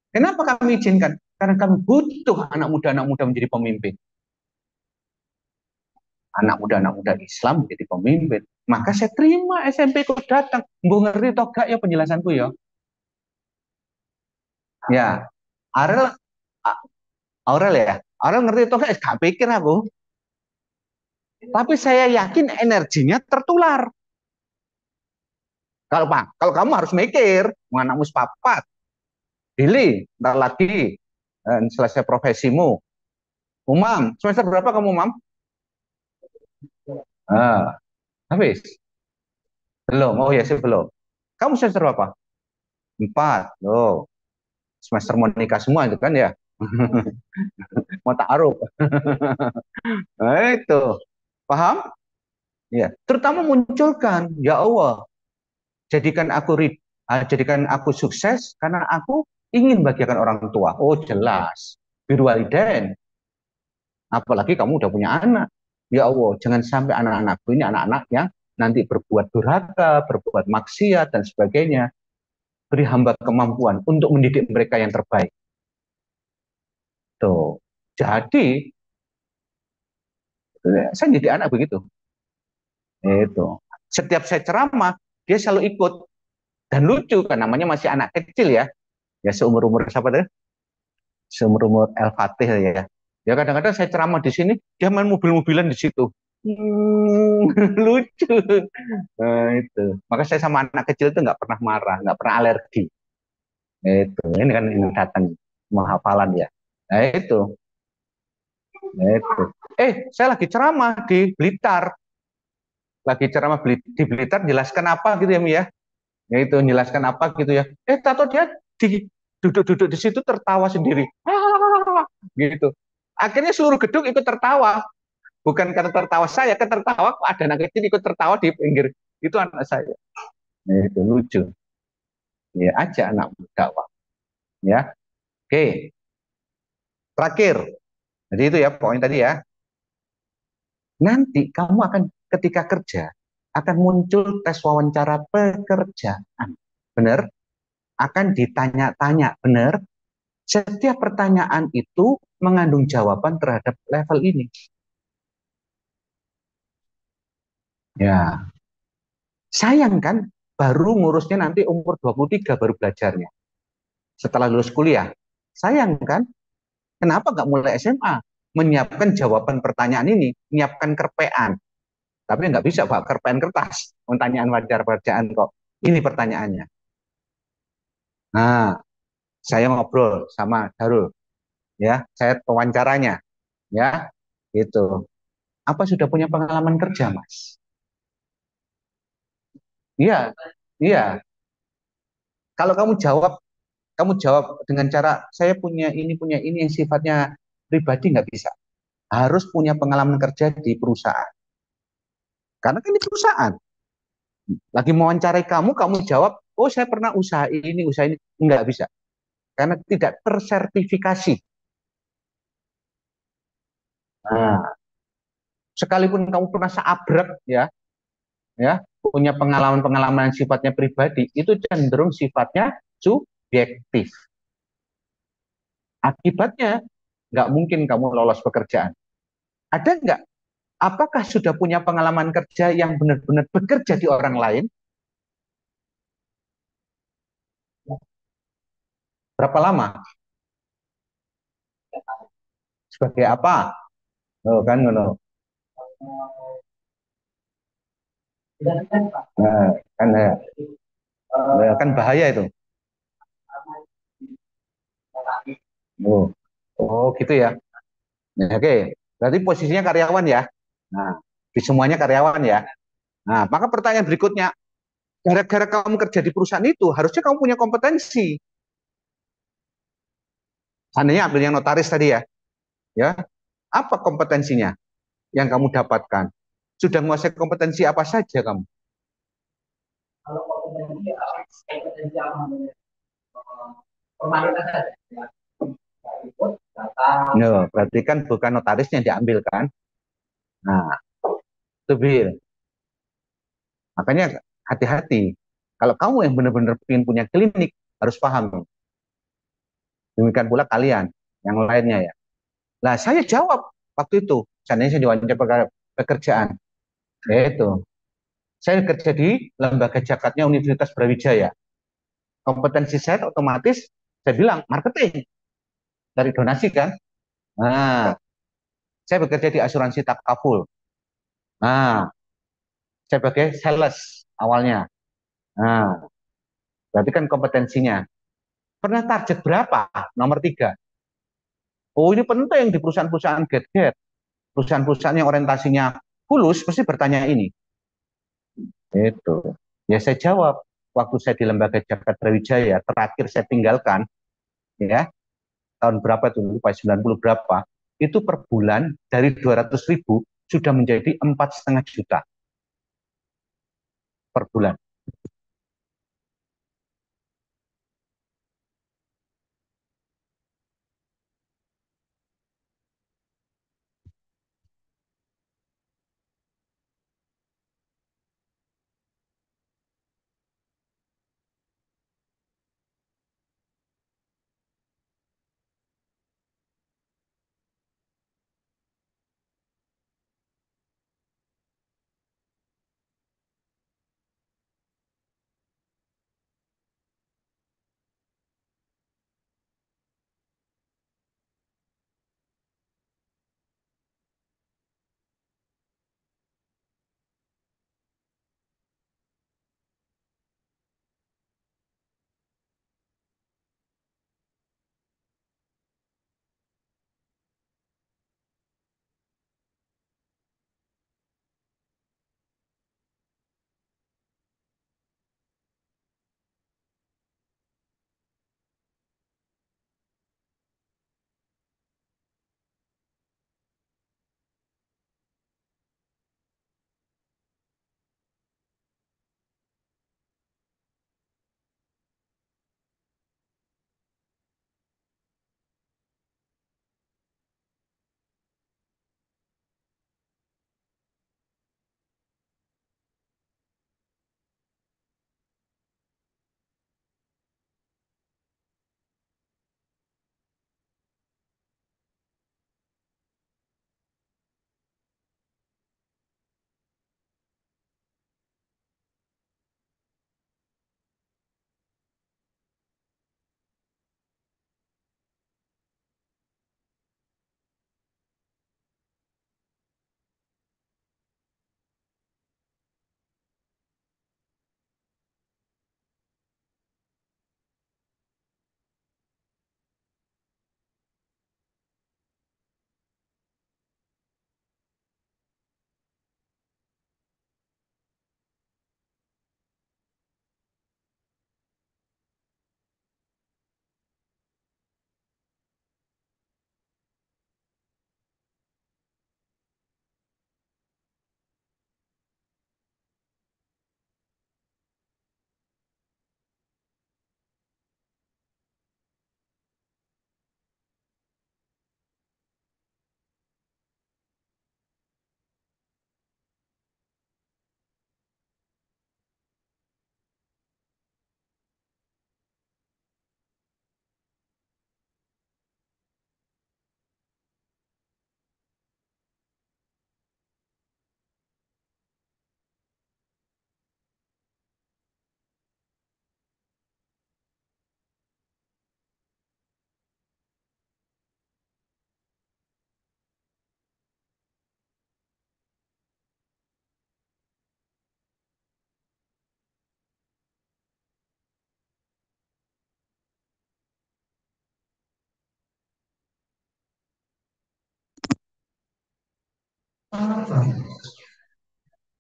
Kenapa kami izinkan? Karena kami butuh anak muda-anak muda menjadi pemimpin. Anak muda-anak muda Islam menjadi pemimpin. Maka saya terima SMP kok datang. Mbok ngerti toh gak ya penjelasanku ya? Ya, Aurel Aurel ya. Aurel ngerti toh gak? Gak pikir aku. Tapi saya yakin energinya tertular. Kalau Pak, kalau kamu harus mikir, anakmu sepapat, pilih, ntar lagi, dan selesai profesimu, Umam, semester berapa kamu, Umam? Ah, habis? Belum. Oh ya, sih belum. Kamu semester berapa? Empat. Loh, semester mau nikah semua itu kan ya? [laughs] mau taruh. [laughs] nah, itu. Paham? Ya, terutama munculkan, ya Allah, jadikan aku uh, jadikan aku sukses karena aku ingin bagikan orang tua. Oh, jelas. Birwaliden. Apalagi kamu udah punya anak. Ya Allah, jangan sampai anak-anakku ini anak-anak yang nanti berbuat durhaka, berbuat maksiat, dan sebagainya. Beri hamba kemampuan untuk mendidik mereka yang terbaik. Tuh. Jadi, saya jadi anak begitu. Itu. Setiap saya ceramah, dia selalu ikut. Dan lucu, kan namanya masih anak kecil ya. Ya seumur-umur siapa deh? Seumur-umur El Fatih ya. Ya kadang-kadang saya ceramah di sini, dia main mobil-mobilan di situ. Hmm, [laughs] lucu. Nah, itu. Maka saya sama anak kecil itu nggak pernah marah, nggak pernah alergi. Itu. Ini kan ini datang menghafalan ya. Nah, itu. Nah, itu. Eh, saya lagi ceramah di Blitar. Lagi ceramah di Blitar, jelaskan apa gitu ya, Mi ya? Ya itu, jelaskan apa gitu ya. Eh, tato dia di duduk-duduk di situ tertawa sendiri. [laughs] gitu. Akhirnya seluruh gedung ikut tertawa. Bukan karena tertawa saya kan tertawa ada anak kecil ikut tertawa di pinggir. Itu anak saya. Nah, itu lucu. Ya aja anak dakwah ya. Oke. Terakhir. Jadi itu ya poin tadi ya. Nanti kamu akan ketika kerja akan muncul tes wawancara pekerjaan benar akan ditanya-tanya benar setiap pertanyaan itu mengandung jawaban terhadap level ini. Ya. Sayang kan baru ngurusnya nanti umur 23 baru belajarnya. Setelah lulus kuliah. Sayang kan? Kenapa nggak mulai SMA? Menyiapkan jawaban pertanyaan ini, menyiapkan kerpean. Tapi nggak bisa Pak, kerpean kertas. Pertanyaan wajar pekerjaan kok. Ini pertanyaannya. Nah, saya ngobrol sama Darul ya. Saya wawancaranya ya. Itu apa sudah punya pengalaman kerja mas? Iya iya. Kalau kamu jawab kamu jawab dengan cara saya punya ini punya ini yang sifatnya pribadi nggak bisa. Harus punya pengalaman kerja di perusahaan karena kan di perusahaan lagi mewawancarai kamu kamu jawab oh saya pernah usaha ini usaha ini nggak bisa karena tidak tersertifikasi. Nah, sekalipun kamu pernah seabrek ya, ya punya pengalaman-pengalaman sifatnya pribadi, itu cenderung sifatnya subjektif. Akibatnya nggak mungkin kamu lolos pekerjaan. Ada nggak? Apakah sudah punya pengalaman kerja yang benar-benar bekerja di orang lain? Berapa lama? Sebagai apa? Oh, kan ngono. Nah, kan ya. Nah, kan bahaya itu. Oh, oh gitu ya. Nah, Oke, berarti posisinya karyawan ya. Nah, di semuanya karyawan ya. Nah, maka pertanyaan berikutnya, gara-gara kamu kerja di perusahaan itu, harusnya kamu punya kompetensi Seandainya ambil yang notaris tadi ya, ya apa kompetensinya yang kamu dapatkan? Sudah menguasai kompetensi apa saja kamu? Kalau kompetensi, kompetensi formalitas saja. Ya. No, berarti kan bukan notarisnya yang diambil kan? Nah, itu bil. Makanya hati-hati. Kalau kamu yang benar-benar ingin punya klinik, harus paham Demikian pula kalian yang lainnya ya. Nah, saya jawab waktu itu. Seandainya saya diwawancara pekerjaan. Yaitu, saya kerja di lembaga jakatnya Universitas Brawijaya. Kompetensi saya otomatis saya bilang marketing dari donasi kan. Nah, saya bekerja di asuransi takaful. Nah, saya sebagai sales awalnya. Nah, berarti kan kompetensinya Pernah target berapa? Nomor tiga. Oh ini penting di perusahaan-perusahaan get-get. Perusahaan-perusahaan yang orientasinya fulus pasti bertanya ini. Itu. Ya saya jawab waktu saya di lembaga Jakarta Wijaya terakhir saya tinggalkan ya tahun berapa itu lupa 90 berapa itu per bulan dari 200 ribu sudah menjadi empat setengah juta per bulan.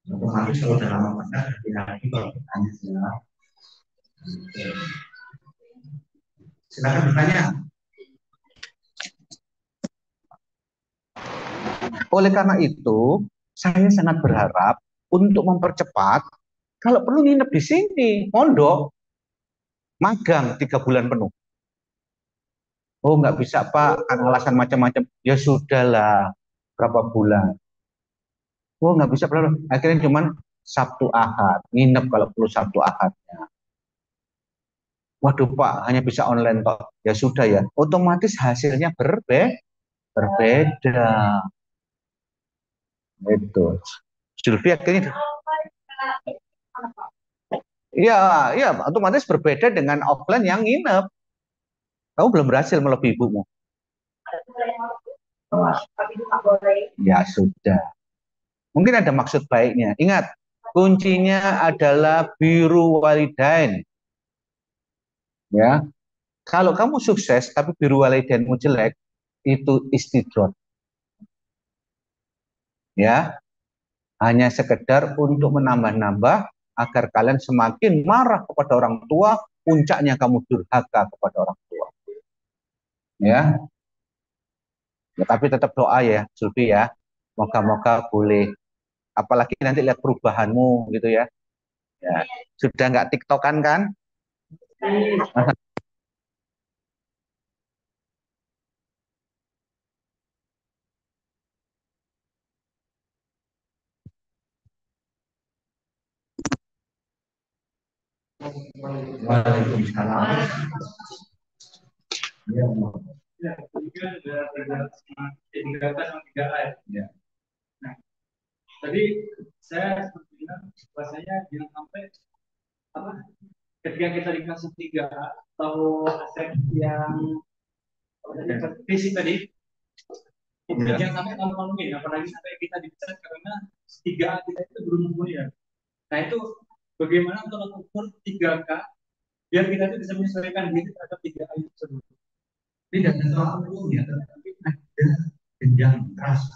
Otomatis kalau dalam silakan. Bertanya. Oleh karena itu saya sangat berharap untuk mempercepat kalau perlu nginep di sini pondok magang tiga bulan penuh. Oh nggak bisa pak alasan macam-macam. Ya sudahlah berapa bulan oh nggak bisa berapa akhirnya cuman Sabtu Ahad. Nginep kalau perlu Sabtu Ahadnya. Waduh Pak hanya bisa online toh. Ya sudah ya. Otomatis hasilnya berbe berbeda. Itu. Sylvia akhirnya Iya, iya, otomatis berbeda dengan offline yang nginep. Kamu belum berhasil melebihi ibumu. Ya sudah. Mungkin ada maksud baiknya. Ingat, kuncinya adalah biru walidain. Ya. Kalau kamu sukses tapi biru walidainmu jelek, itu istidrot. Ya, hanya sekedar untuk menambah-nambah agar kalian semakin marah kepada orang tua, puncaknya kamu durhaka kepada orang tua. Ya. ya tapi tetap doa ya, Zulfi ya. Moga-moga boleh apalagi nanti lihat perubahanmu gitu ya. Ya, sudah nggak tiktokan kan? Waalaikumsalam. Ya, Ya, tiga ada tiga tiga atas sama tiga A ya. ya. Nah, tadi saya seperti bilang bahasanya jangan sampai apa ketika kita dikasih tiga A atau aset yang fisik tadi Ya. jangan sampai malu-maluin apalagi sampai kita dipecat karena tiga A kita itu belum mulia. Nah itu bagaimana kalau ukur tiga K biar kita itu bisa menyesuaikan diri terhadap tiga A itu tersebut. Tidak terlalu ya, tetapi ada jenjang rasa.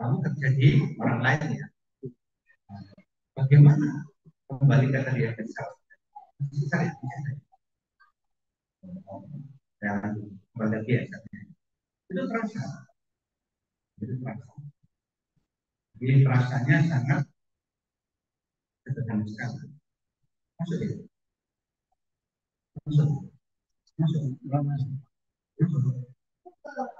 Kamu kerja di orang lain ya. Bagaimana kembali ke tadi? Yang besar? Cari dan pada biasa itu terasa. Itu terasa. Jadi rasanya sangat sederhana sekali. Masuk ya masuk masuk masuk masuk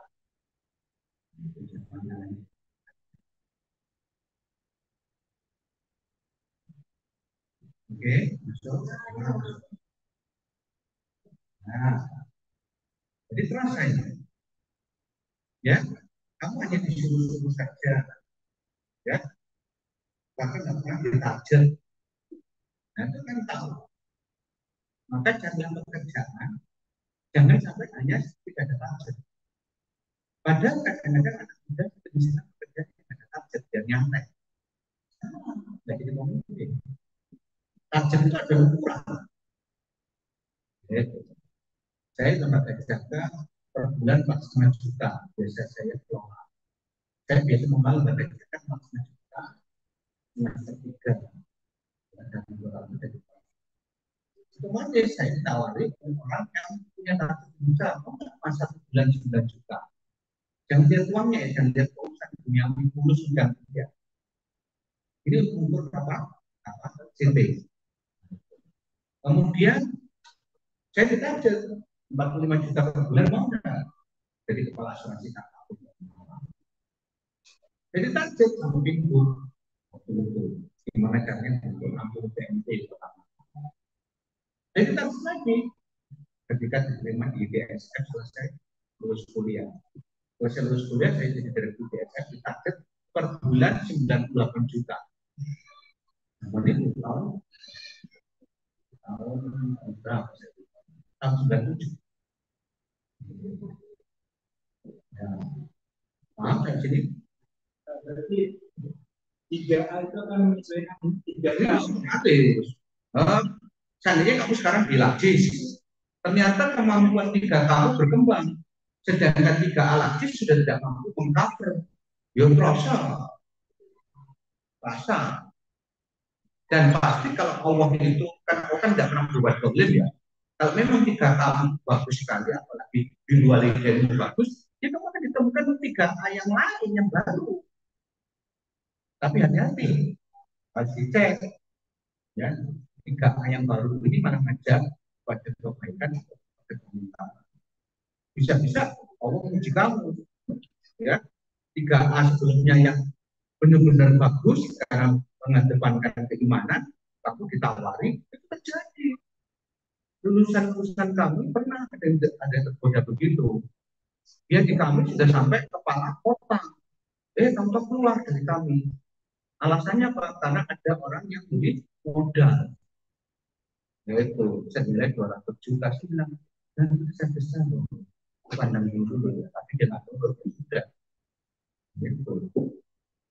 Oke, masuk. Nah, jadi ini. Ya, kamu hanya disuruh-suruh saja. Ya, bahkan nggak pernah ditajir. Nah, itu kan tahu. Maka dalam pekerjaan, jangan sampai hanya tidak ada target. Padahal kadang-kadang anak muda itu bisa bekerja tidak ada target, biar nyantai. Nah, jadi pemimpin. Target itu ada ukuran. Saya lembaga jaga per bulan maksimal juta. Biasa saya kelola. Saya biasa membangun lembaga jaga maksimal juta. Semester tiga. Dan dua dari Otomatis saya ditawari orang yang punya target besar, masa bulan sembilan juta. Jangan lihat uangnya ya, jangan lihat urusan dunia mulus dan dia. Ini umur apa? Apa? CP. Kemudian saya ditanya 45 juta per bulan mau nggak? Jadi kepala asuransi kakak. Jadi target mungkin betul-betul gimana caranya untuk ambil PMT pertama. Jadi target lagi ketika diterima di DSF selesai lulus kuliah. Selesai lulus kuliah saya jadi direktur DSF di target per bulan 98 juta. Kemudian tahun tahun berapa? Tahun 97. Ya. Maaf, saya sini. Berarti tiga A itu akan menyesuaikan tiga. Harus. Uh, seandainya kamu sekarang di Lajis, ternyata kemampuan tiga kamu berkembang, sedangkan tiga A Lajis sudah tidak mampu mengcover. Ya rasa, rasa. Dan pasti kalau Allah itu kan Allah kan tidak pernah berbuat problem ya. Kalau memang tiga kamu bagus sekali, apalagi di luar itu bagus, itu akan ditemukan tiga yang lain yang baru. Tapi hati-hati, harus dicek. Ya, tiga yang baru ini mana ngajak pada kebaikan kebermanfaatan. Bisa-bisa Allah menguji kamu. Ya, tiga A sebelumnya yang benar-benar bagus karena mengedepankan keimanan, kamu ditawari, itu terjadi. Lulusan-lulusan kami pernah ada yang ada tergoda begitu. Dia di kami sudah sampai kepala kota. Eh, kamu keluar dari kami. Alasannya apa? Karena ada orang yang beli modal. Yaitu senilai 200 juta sih bilang. Dan besar besar loh. Pandangin dulu ya. Tapi dia nggak tidak. Gitu.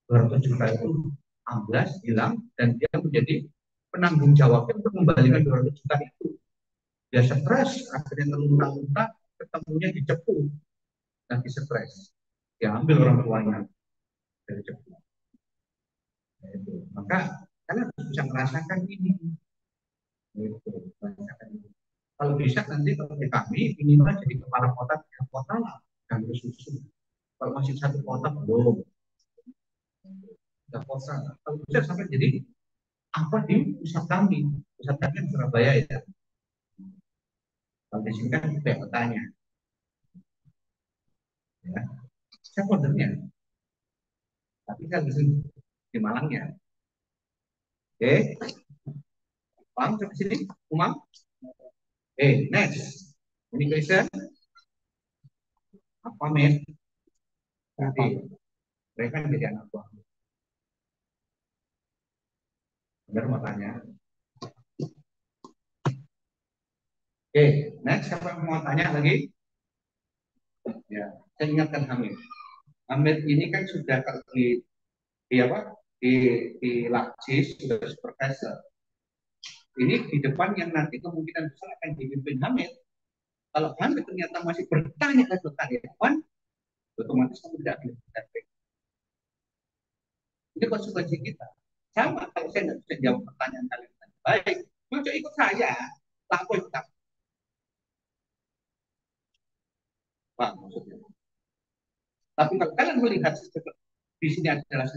200 juta itu amblas, hilang, dan dia menjadi penanggung jawabnya untuk membalikan 200 juta itu. Dia stres, akhirnya terlunta-lunta, ketemunya di cepu. lagi stres, diambil orang tuanya dari jepang. Itu. Maka kalian harus bisa merasakan ini. Itu, merasakan ini. Kalau bisa nanti kalau kami minimal jadi kepala kota tiga kota lah, dan susu. Kalau masih satu kota belum. Tiga kota. Kalau bisa sampai jadi apa di pusat kami, pusat kami Surabaya ya. Kalau di sini kan petanya. Ya. Saya foldernya. Tapi saya di sini di Malangnya. Oke. Paham sampai sini? Umam? Eh, next. Any question? Apa, men? Nanti mereka jadi anak buah. Benar mau tanya? Oke, next siapa yang mau tanya lagi? Ya, saya ingatkan Hamid. Hamid ini kan sudah di, di apa? Di di Laksis sudah supervisor. Ini di depan yang nanti kemungkinan besar akan dipimpin Hamid. Kalau Hamid ternyata masih bertanya ke karyawan, otomatis kamu tidak boleh Ini konsekuensi kita. Sama kalau saya tidak bisa jawab pertanyaan kalian baik, mau ikut saya, ikut aku. Pak maksudnya. Tapi kalau kalian melihat di sini adalah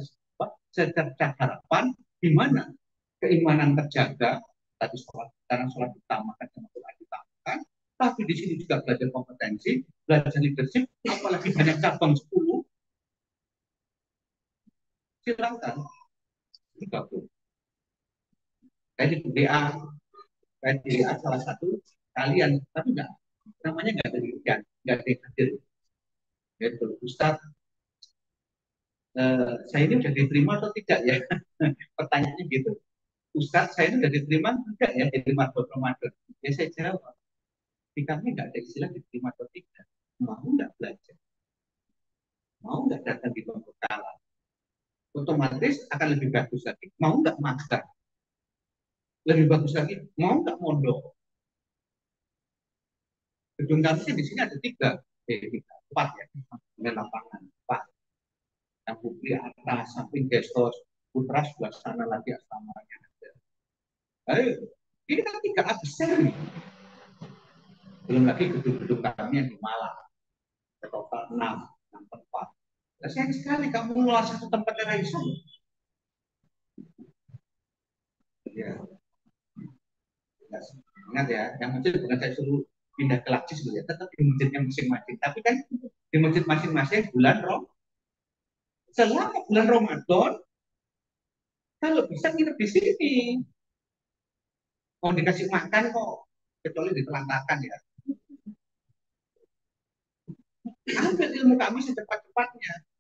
secercah harapan di mana keimanan terjaga, tadi sholat, karena sholat utama kan sama sholat utamakan, tapi di sini juga belajar kompetensi, belajar leadership, apalagi banyak cabang 10, silakan digabung. Kayak di kayak di DA salah satu kalian, tapi enggak, namanya enggak demikian, enggak ada hadir. Yaitu Ustaz, eh, saya ini sudah diterima atau tidak ya? [laughs] Pertanyaannya gitu. Ustaz, saya ini sudah diterima tidak ya jadi marbot Ramadan? Ya saya jawab, di kami nggak ada istilah diterima atau tidak. Mau nggak belajar? Mau nggak datang di pembekalan? Otomatis akan lebih bagus lagi. Mau nggak makan? Lebih bagus lagi. Mau nggak mondok? Gedung kami di sini ada tiga, eh, tiga, empat ya, dengan lapangan empat. Yang bukti atas, samping gestos, putra sebelah sana lagi asramanya ada. Ayo, ini kan tiga A besar nih. Belum lagi gedung-gedung kami yang di Malang. Total enam, enam tempat. Sayang sekali kamu ngelola satu tempat yang iso. Ya. Ingat ya, yang masjid bukan saya suruh pindah ke Laksis ya, tetap di masjidnya masing-masing. Tapi kan di masjid masing-masing bulan Rom. Selama bulan Ramadan, kalau bisa nginep di sini. Mau dikasih makan kok, kecuali ditelantarkan ya. Ambil ilmu kami secepat-cepatnya.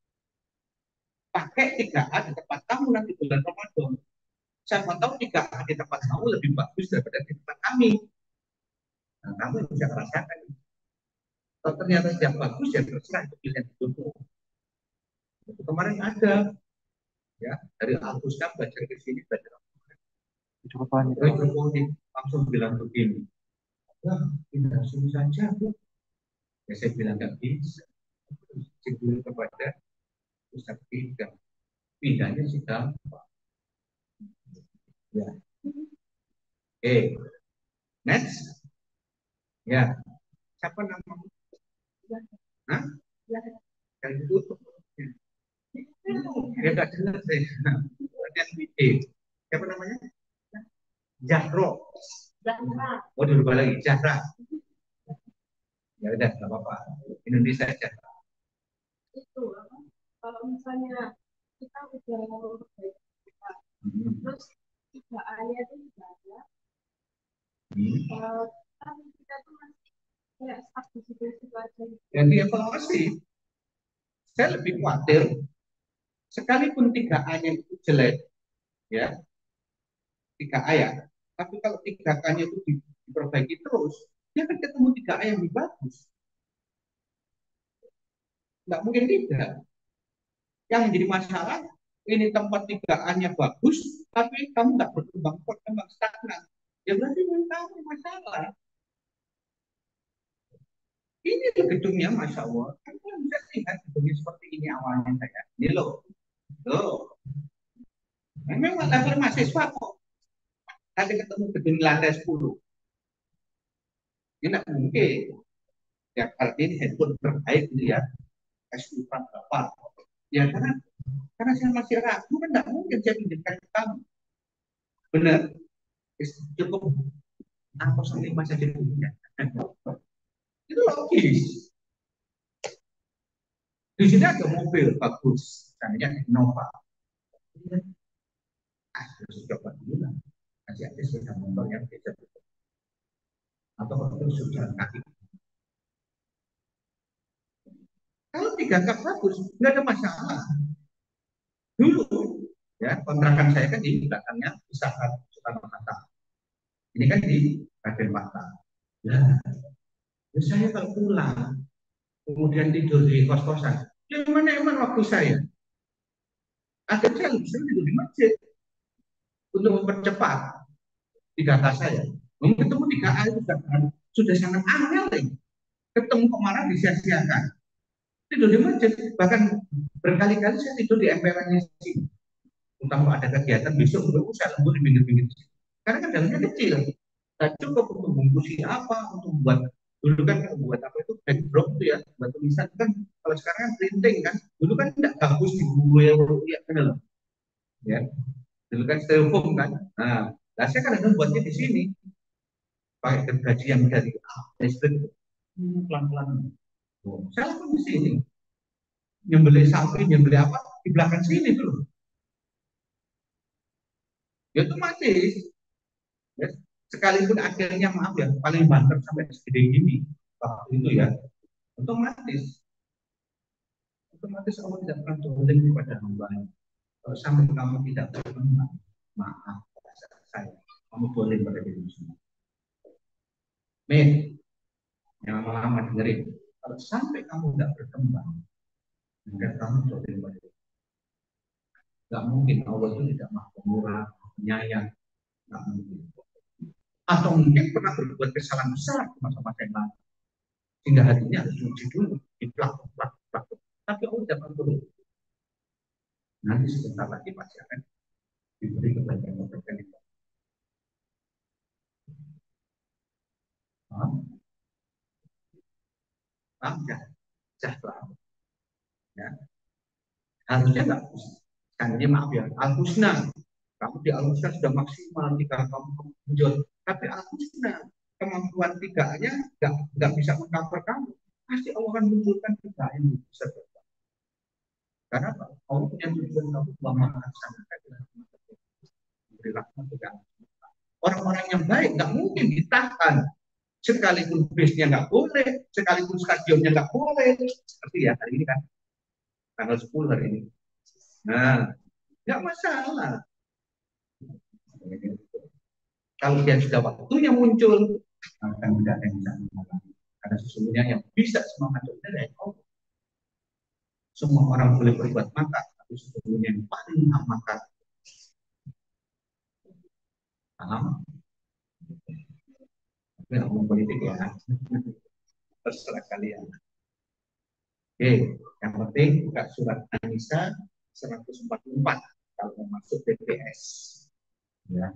Pakai 3A di tempat kamu nanti bulan Ramadan. Siapa tahu 3A di tempat kamu lebih bagus daripada di tempat kami. Nah, kamu bisa merasakan. Kalau ternyata yang bagus, ya terserah itu pilihan hidupmu. Itu kemarin ada. Ya, dari Al-Husna belajar ke sini, belajar Jokowi langsung bilang begini, ya pindah sini saja. Ya saya bilang nggak bisa. Cek kepada Ustaz Tiga. Pindahnya sih gampang. Ya. Oke. Okay. Next. Ya. Siapa nama? Hah? Yang ditutup. Ya nggak jelas deh. Yang Siapa namanya? Jahro. Jahra. Oh, dirubah lagi. Jahra. Ya udah, nggak apa-apa. Indonesia aja. Itu kalau misalnya kita udah kita, hmm. terus tiga ayat itu tidak ada. Hmm. Uh, tapi kita tuh masih kayak stuck di situ-situ aja. Jadi evaluasi. Saya lebih khawatir sekalipun tiga A-nya itu jelek, ya, tiga A ya, tapi kalau tiga A-nya itu diperbaiki terus, dia akan ketemu tiga A yang lebih bagus. Nggak mungkin tidak. Yang menjadi masalah, ini tempat tiga A-nya bagus, tapi kamu nggak berkembang, berkembang stagnan. Ya berarti kamu masalah. Ini gedungnya, Masya Allah, kan bisa lihat begini seperti ini awalnya saya. Ini loh, loh. Memang level mahasiswa kok. Tadi ketemu gedung lantai 10. Ini tidak mungkin. Ya, kalau ini handphone terbaik ini ya. S4 berapa? Ya, karena karena saya masih ragu kan tidak mungkin saya pinjamkan ke kamu. Benar? Cukup apa lima saja punya. Itu logis. Di sini ada mobil bagus, misalnya Innova. Ah, harus coba dulu lah. Masih ada sepeda motor yang bisa atau waktu sudah kaki. Kalau tiga kak bagus, nggak ada masalah. Dulu, ya kontrakan saya kan di belakangnya usaha Soekarno Hatta. Ini kan di Raden Mata. Ya, saya kalau pulang, kemudian tidur di kos-kosan, yang mana emang waktu saya? Akhirnya saya tidur di masjid untuk mempercepat tiga k saya. Ketemu tiga A itu sudah, sudah sangat angel nih. Ketemu kemarin disia-siakan. Tidur di masjid, bahkan berkali-kali saya tidur di emperannya sini. Entah ada kegiatan besok, udah usah lembur di pinggir-pinggir Karena kan dalamnya kecil. Tak cukup untuk bungkusi apa, untuk buat dulu kan buat apa itu backdrop itu ya buat tulisan. Kan kalau sekarang kan printing kan dulu kan tidak bagus di gue ya kan loh. Ya. Dulu kan styrofoam kan. Nah saya kan ada buatnya di sini. Pakai gergaji yang dari listrik. Hmm, pelan pelan oh, saya lakukan di sini. Nyembeli sapi nyembeli apa? Di belakang sini tuh ya otomatis. Ya, sekalipun akhirnya maaf ya paling banter sampai segede ini waktu itu ya otomatis. Otomatis Allah tidak akan turun kepada hamba. Kalau sampai kamu tidak berkenan maaf saya. Kamu boleh berada di sini Min yang lama-lama dengerin kalau sampai kamu tidak berkembang maka kamu berada Gak mungkin Allah itu tidak maha pemurah, penyayang. Gak mungkin atau mungkin pernah berbuat kesalahan besar di masa-masa yang lalu. Sehingga hatinya harus diuji dulu, diplak, plak. Tapi Allah tidak perlu. Nanti sebentar lagi pasti akan diberi kebaikan kebaikan itu. Paham? Ya? Sejahtera. Ya. Harusnya enggak. Kan ini maaf ya, al-husna. Kamu di al-husna sudah maksimal jika kamu menjual tapi sudah kemampuan tiganya nggak nggak bisa mengcover kamu. Pasti Allah akan munculkan tiga bisa berbuat. Karena apa? Allah punya tujuan kamu tidak. Orang-orang yang baik nggak mungkin ditahan sekalipun bisnya nggak boleh, sekalipun stadionnya nggak boleh. Seperti ya hari ini kan tanggal 10 hari ini. Nah, nggak masalah. Kalau dia sudah waktunya muncul, maka tidak ada yang bisa menghalangi. Karena sesungguhnya yang bisa semangat itu Allah. Semua orang boleh berbuat makar, tapi sesungguhnya yang paling makar paham? Tapi ngomong politik ya, terserah kalian. Oke, yang penting buka surat An-Nisa 144 kalau mau masuk BPS. Ya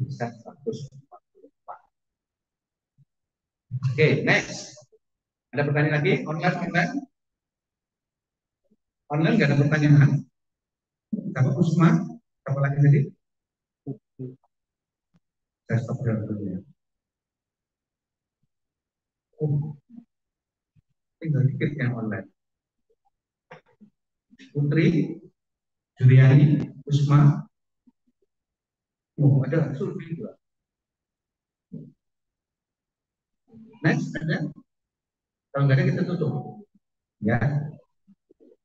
bisa 144. Oke, next. Ada pertanyaan lagi? Online, online? Online nggak ada pertanyaan? Siapa Usman? Siapa lagi tadi? Saya stop dulu ya. Tinggal dikit yang online. Putri, Juliani, Usma, Oh, ada survei juga. Next, ada? Kalau nggak ada kita tutup. Ya.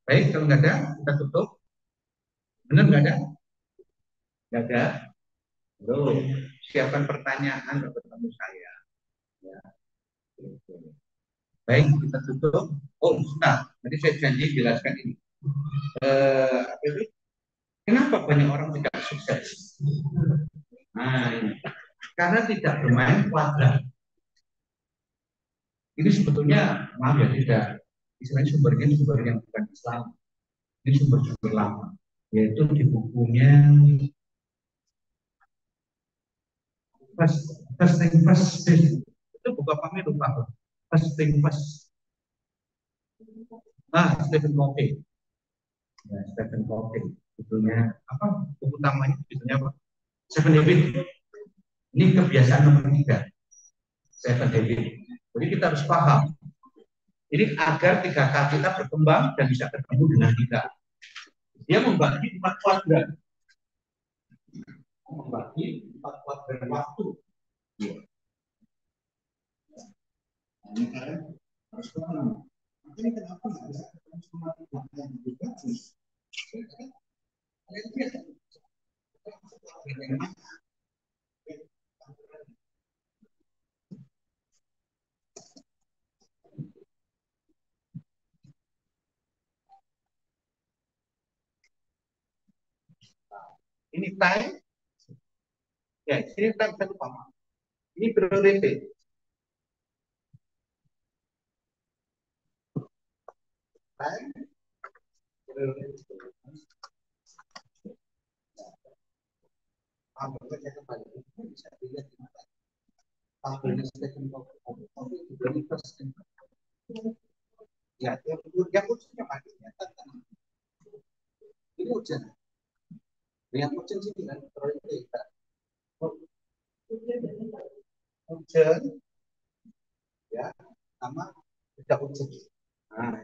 Baik, kalau nggak ada kita tutup. Benar nggak ada? Nggak ada. Lalu siapkan pertanyaan untuk ketemu saya. Ya. Baik, kita tutup. Oh, sudah. Tadi saya janji jelaskan ini. Eh, apa itu? Kenapa banyak orang tidak sukses? Nah, ini. Karena tidak bermain kuadrat. Ini sebetulnya, maaf ya, tidak istilahnya sumbernya sumber yang bukan Islam. Ini sumber-sumber lama, yaitu di bukunya First, first thing first, itu buku apa lupa. Thing first. Ah, Stephen Covey. Ya, Stephen Covey. Judulnya apa? Buku utamanya judulnya apa? Seven Habits. Ini kebiasaan nomor tiga. Seven Habits. Jadi kita harus paham ini agar tiga K kita berkembang dan bisa ketemu dengan tiga. Dia membagi empat kuadran. Membagi empat kuadran waktu. Ini time. Ya, ini time satu pama. Ini priority. Time. Tabelnya kembali bisa Ya, yang yang hujan ya sama tidak hujan nah,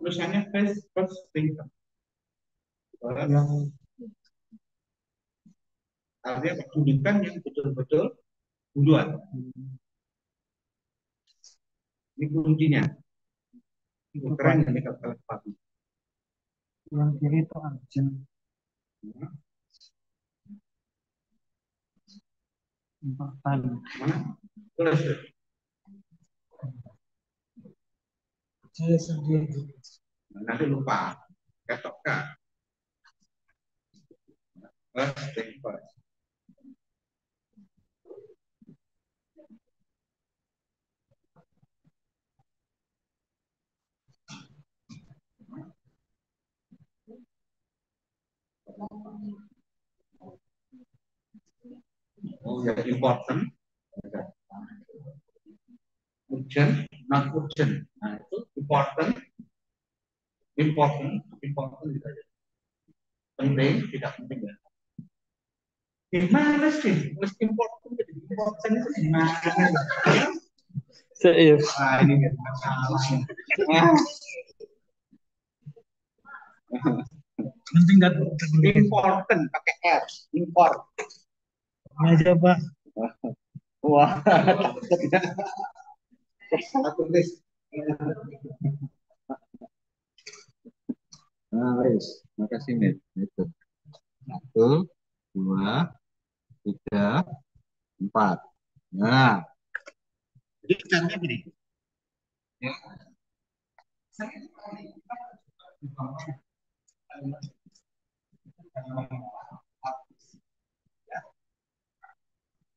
Tulisannya first first thinker. Yang artinya kedudukan yang betul-betul duluan. Ini kuncinya. Ini keren ini kalau sepatu. Yang kiri itu Arjun. Empatan. Saya sendiri. Nanti lupa. Ketok. First thing Oh ya, important. Urgent, not urgent. Nah, itu important. Important, important. Penting, tidak penting ya. Gimana sih? Mesti important jadi important itu gimana? Serius. Nah, ini kan masalahnya. Penting dan Important pakai R, import aja pak wah Terus, Nah. Makasih, Mit. Itu. Satu, dua, tiga, empat. Nah. Jadi caranya gini. Ya. Saya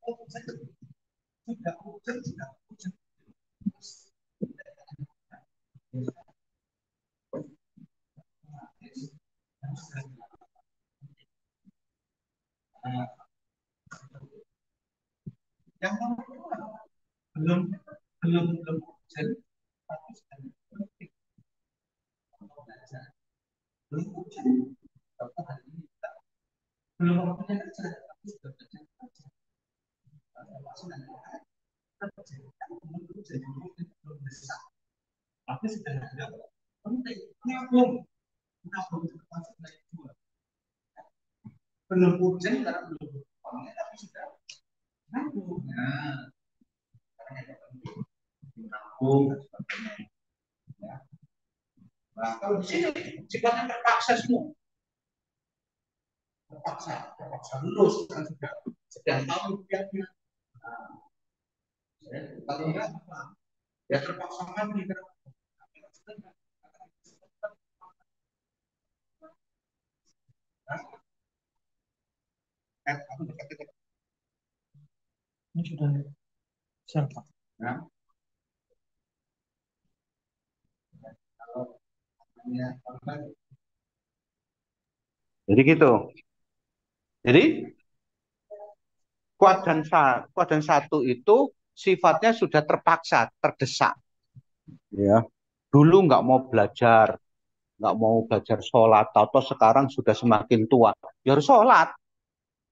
yang belum belum belum tapi belum belum waktunya kerja tapi sudah nah ya nah sifatnya terpaksa semua terpaksa terpaksa lulus kan tahu nah, ya, kalau enggak ya terpaksa mati karena Ini sudah siapa? Nah, korban, Jadi gitu. Jadi kuadran kuadran satu itu sifatnya sudah terpaksa, terdesak. Ya, dulu nggak mau belajar, nggak mau belajar sholat, atau sekarang sudah semakin tua, ya harus sholat,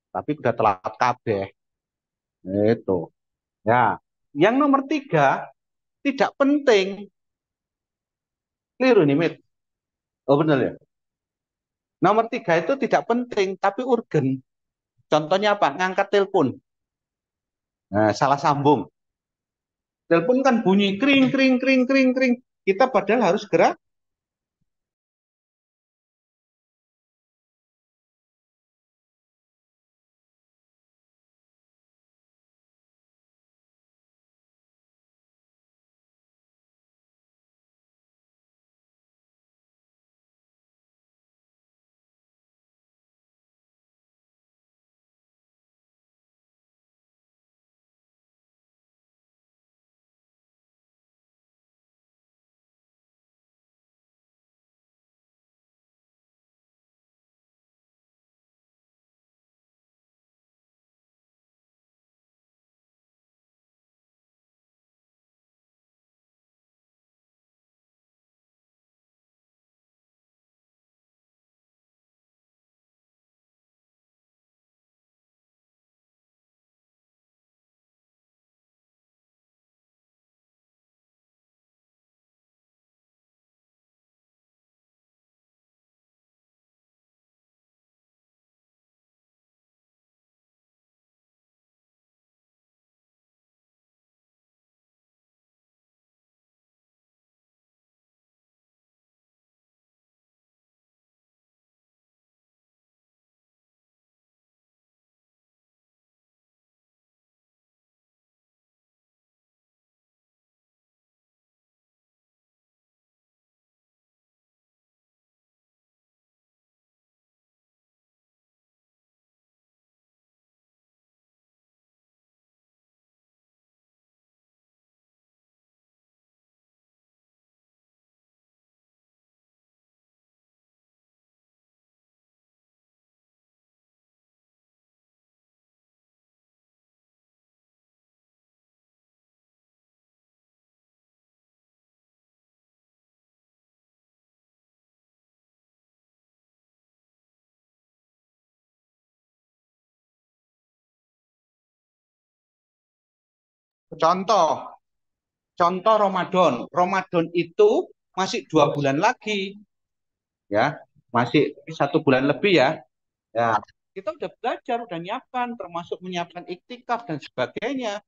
tapi udah telat kabeh. Itu. Ya, yang nomor tiga tidak penting. Keliru nih, Mit. Oh benar ya. Nomor tiga itu tidak penting, tapi urgen. Contohnya apa? Ngangkat telepon. Nah, salah sambung. Telepon kan bunyi kring, kring, kring, kring, kring. Kita padahal harus gerak. Contoh, contoh Ramadan. Ramadan itu masih dua bulan lagi, ya, masih satu bulan lebih ya. Ya, kita udah belajar, udah nyiapkan, termasuk menyiapkan iktikaf dan sebagainya.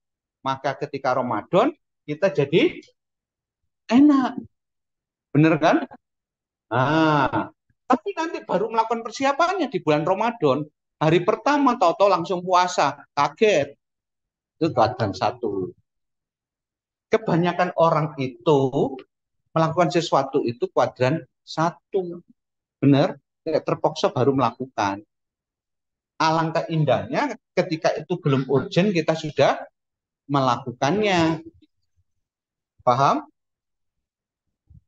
Maka ketika Ramadan kita jadi enak, bener kan? Nah, tapi nanti baru melakukan persiapannya di bulan Ramadan. Hari pertama tahu-tahu langsung puasa, kaget. Itu kuadran satu. Kebanyakan orang itu melakukan sesuatu itu kuadran satu. Benar? Terpaksa baru melakukan. Alangkah indahnya ketika itu belum urgent kita sudah melakukannya. Paham?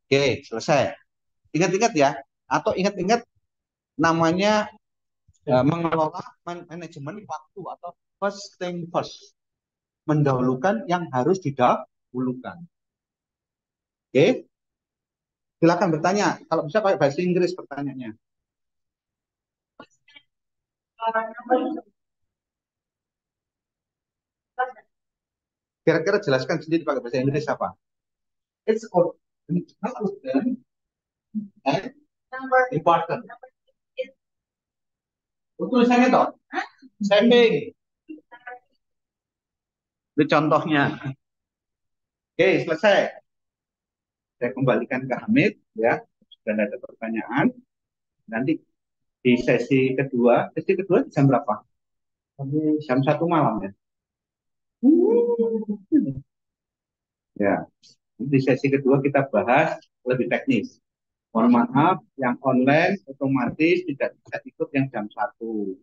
Oke, selesai. Ingat-ingat ya, atau ingat-ingat namanya uh, mengelola manajemen waktu atau first thing first. Mendahulukan yang harus didahulukan. Oke. Silakan bertanya. Kalau bisa pakai bahasa Inggris pertanyaannya. Kira-kira jelaskan sendiri pakai bahasa Inggris apa? It's important and important. Oh, tulisannya toh? Saving. Itu contohnya. Oke, selesai. Saya kembalikan ke Hamid ya. Sudah ada pertanyaan. Nanti di sesi kedua, sesi kedua jam berapa? Jam satu malam ya. Ya, di sesi kedua kita bahas lebih teknis. Mohon maaf, yang online otomatis tidak bisa ikut yang jam satu.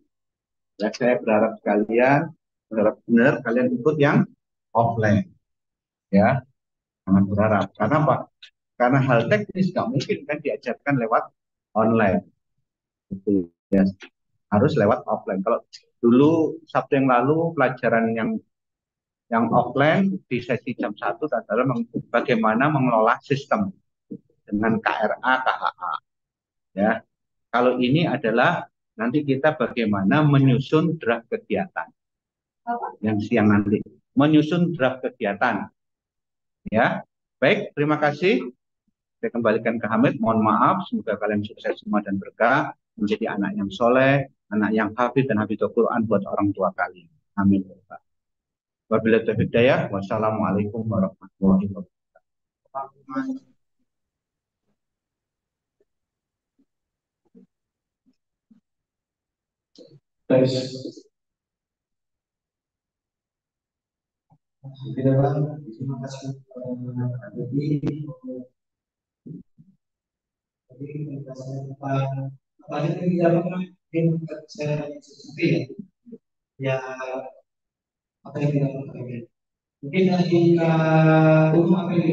Ya, saya berharap kalian, berharap benar kalian ikut yang offline. Ya, jangan berharap. Karena apa? Karena hal teknis nggak mungkin kan diajarkan lewat online. Itu ya. Harus lewat offline. Kalau dulu Sabtu yang lalu pelajaran yang yang offline di sesi jam satu adalah bagaimana mengelola sistem dengan KRA, KHA. Ya, kalau ini adalah nanti kita bagaimana menyusun draft kegiatan yang siang nanti, menyusun draft kegiatan. Ya, baik, terima kasih. Saya kembalikan ke Hamid. Mohon maaf, semoga kalian sukses semua dan berkah, menjadi anak yang soleh, anak yang hafid dan hafidh Quran buat orang tua kalian. Amin. Wabillahi taufiq hidayah. Wassalamualaikum warahmatullahi wabarakatuh. Terima kasih. Jadi kita saya apa yang kita mungkin saya sesuatu ya. Ya apa yang kita lakukan mungkin dari umum apa yang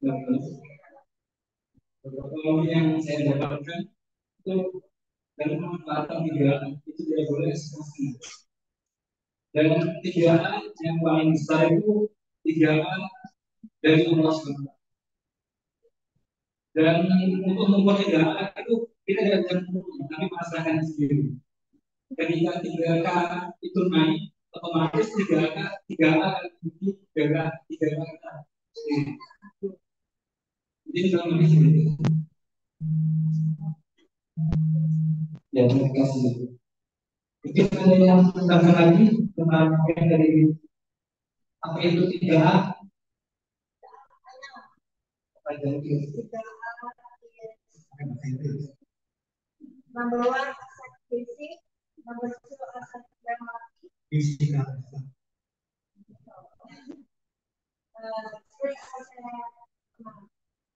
kita lakukan Kalau yang saya dapatkan itu dalam memanfaatkan tiga itu tidak boleh setengah dan tiga yang paling besar itu tiga dari Allah SWT dan untuk membuat tiga itu kita tidak bisa tapi pasrahkan sendiri. Ketika tiga K itu naik, otomatis tiga K, tiga A tiga K, tiga K Jadi kurang lebih itu. Ya, terima kasih. Mungkin ada yang tambah lagi tentang dari apa itu tiga A? Number one, aspect basic. Number two, aspect grammar. Basic Uh, three,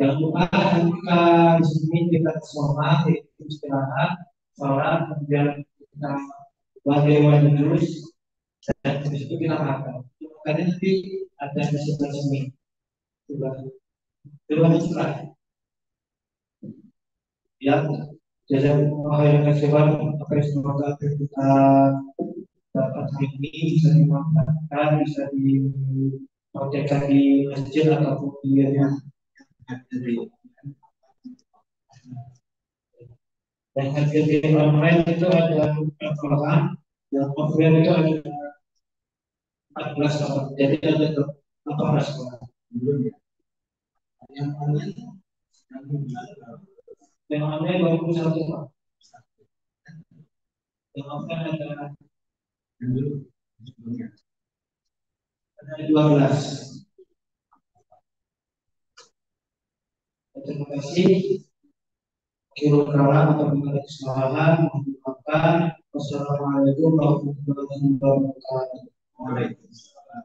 Jangan lupa ketika di sini kita sholat, itu istirahat, sholat, kemudian kita wajib terus, dan di situ kita makan. Makanya nanti ada di sebelah sini. Coba, coba dicepat. Ya, jadi yang kasihan, apa yang semoga kita dapat hari ini bisa dimanfaatkan, bisa dipraktekkan di masjid ataupun di yang dan di online itu ada pertolongan yang offline itu ada 14 orang jadi ada 18 orang yang online yang online 21 orang yang offline ada ada 12 terima kasih Kilo Kerala atau Mengenai Kesalahan mengucapkan Wassalamualaikum warahmatullahi wabarakatuh. Waalaikumsalam.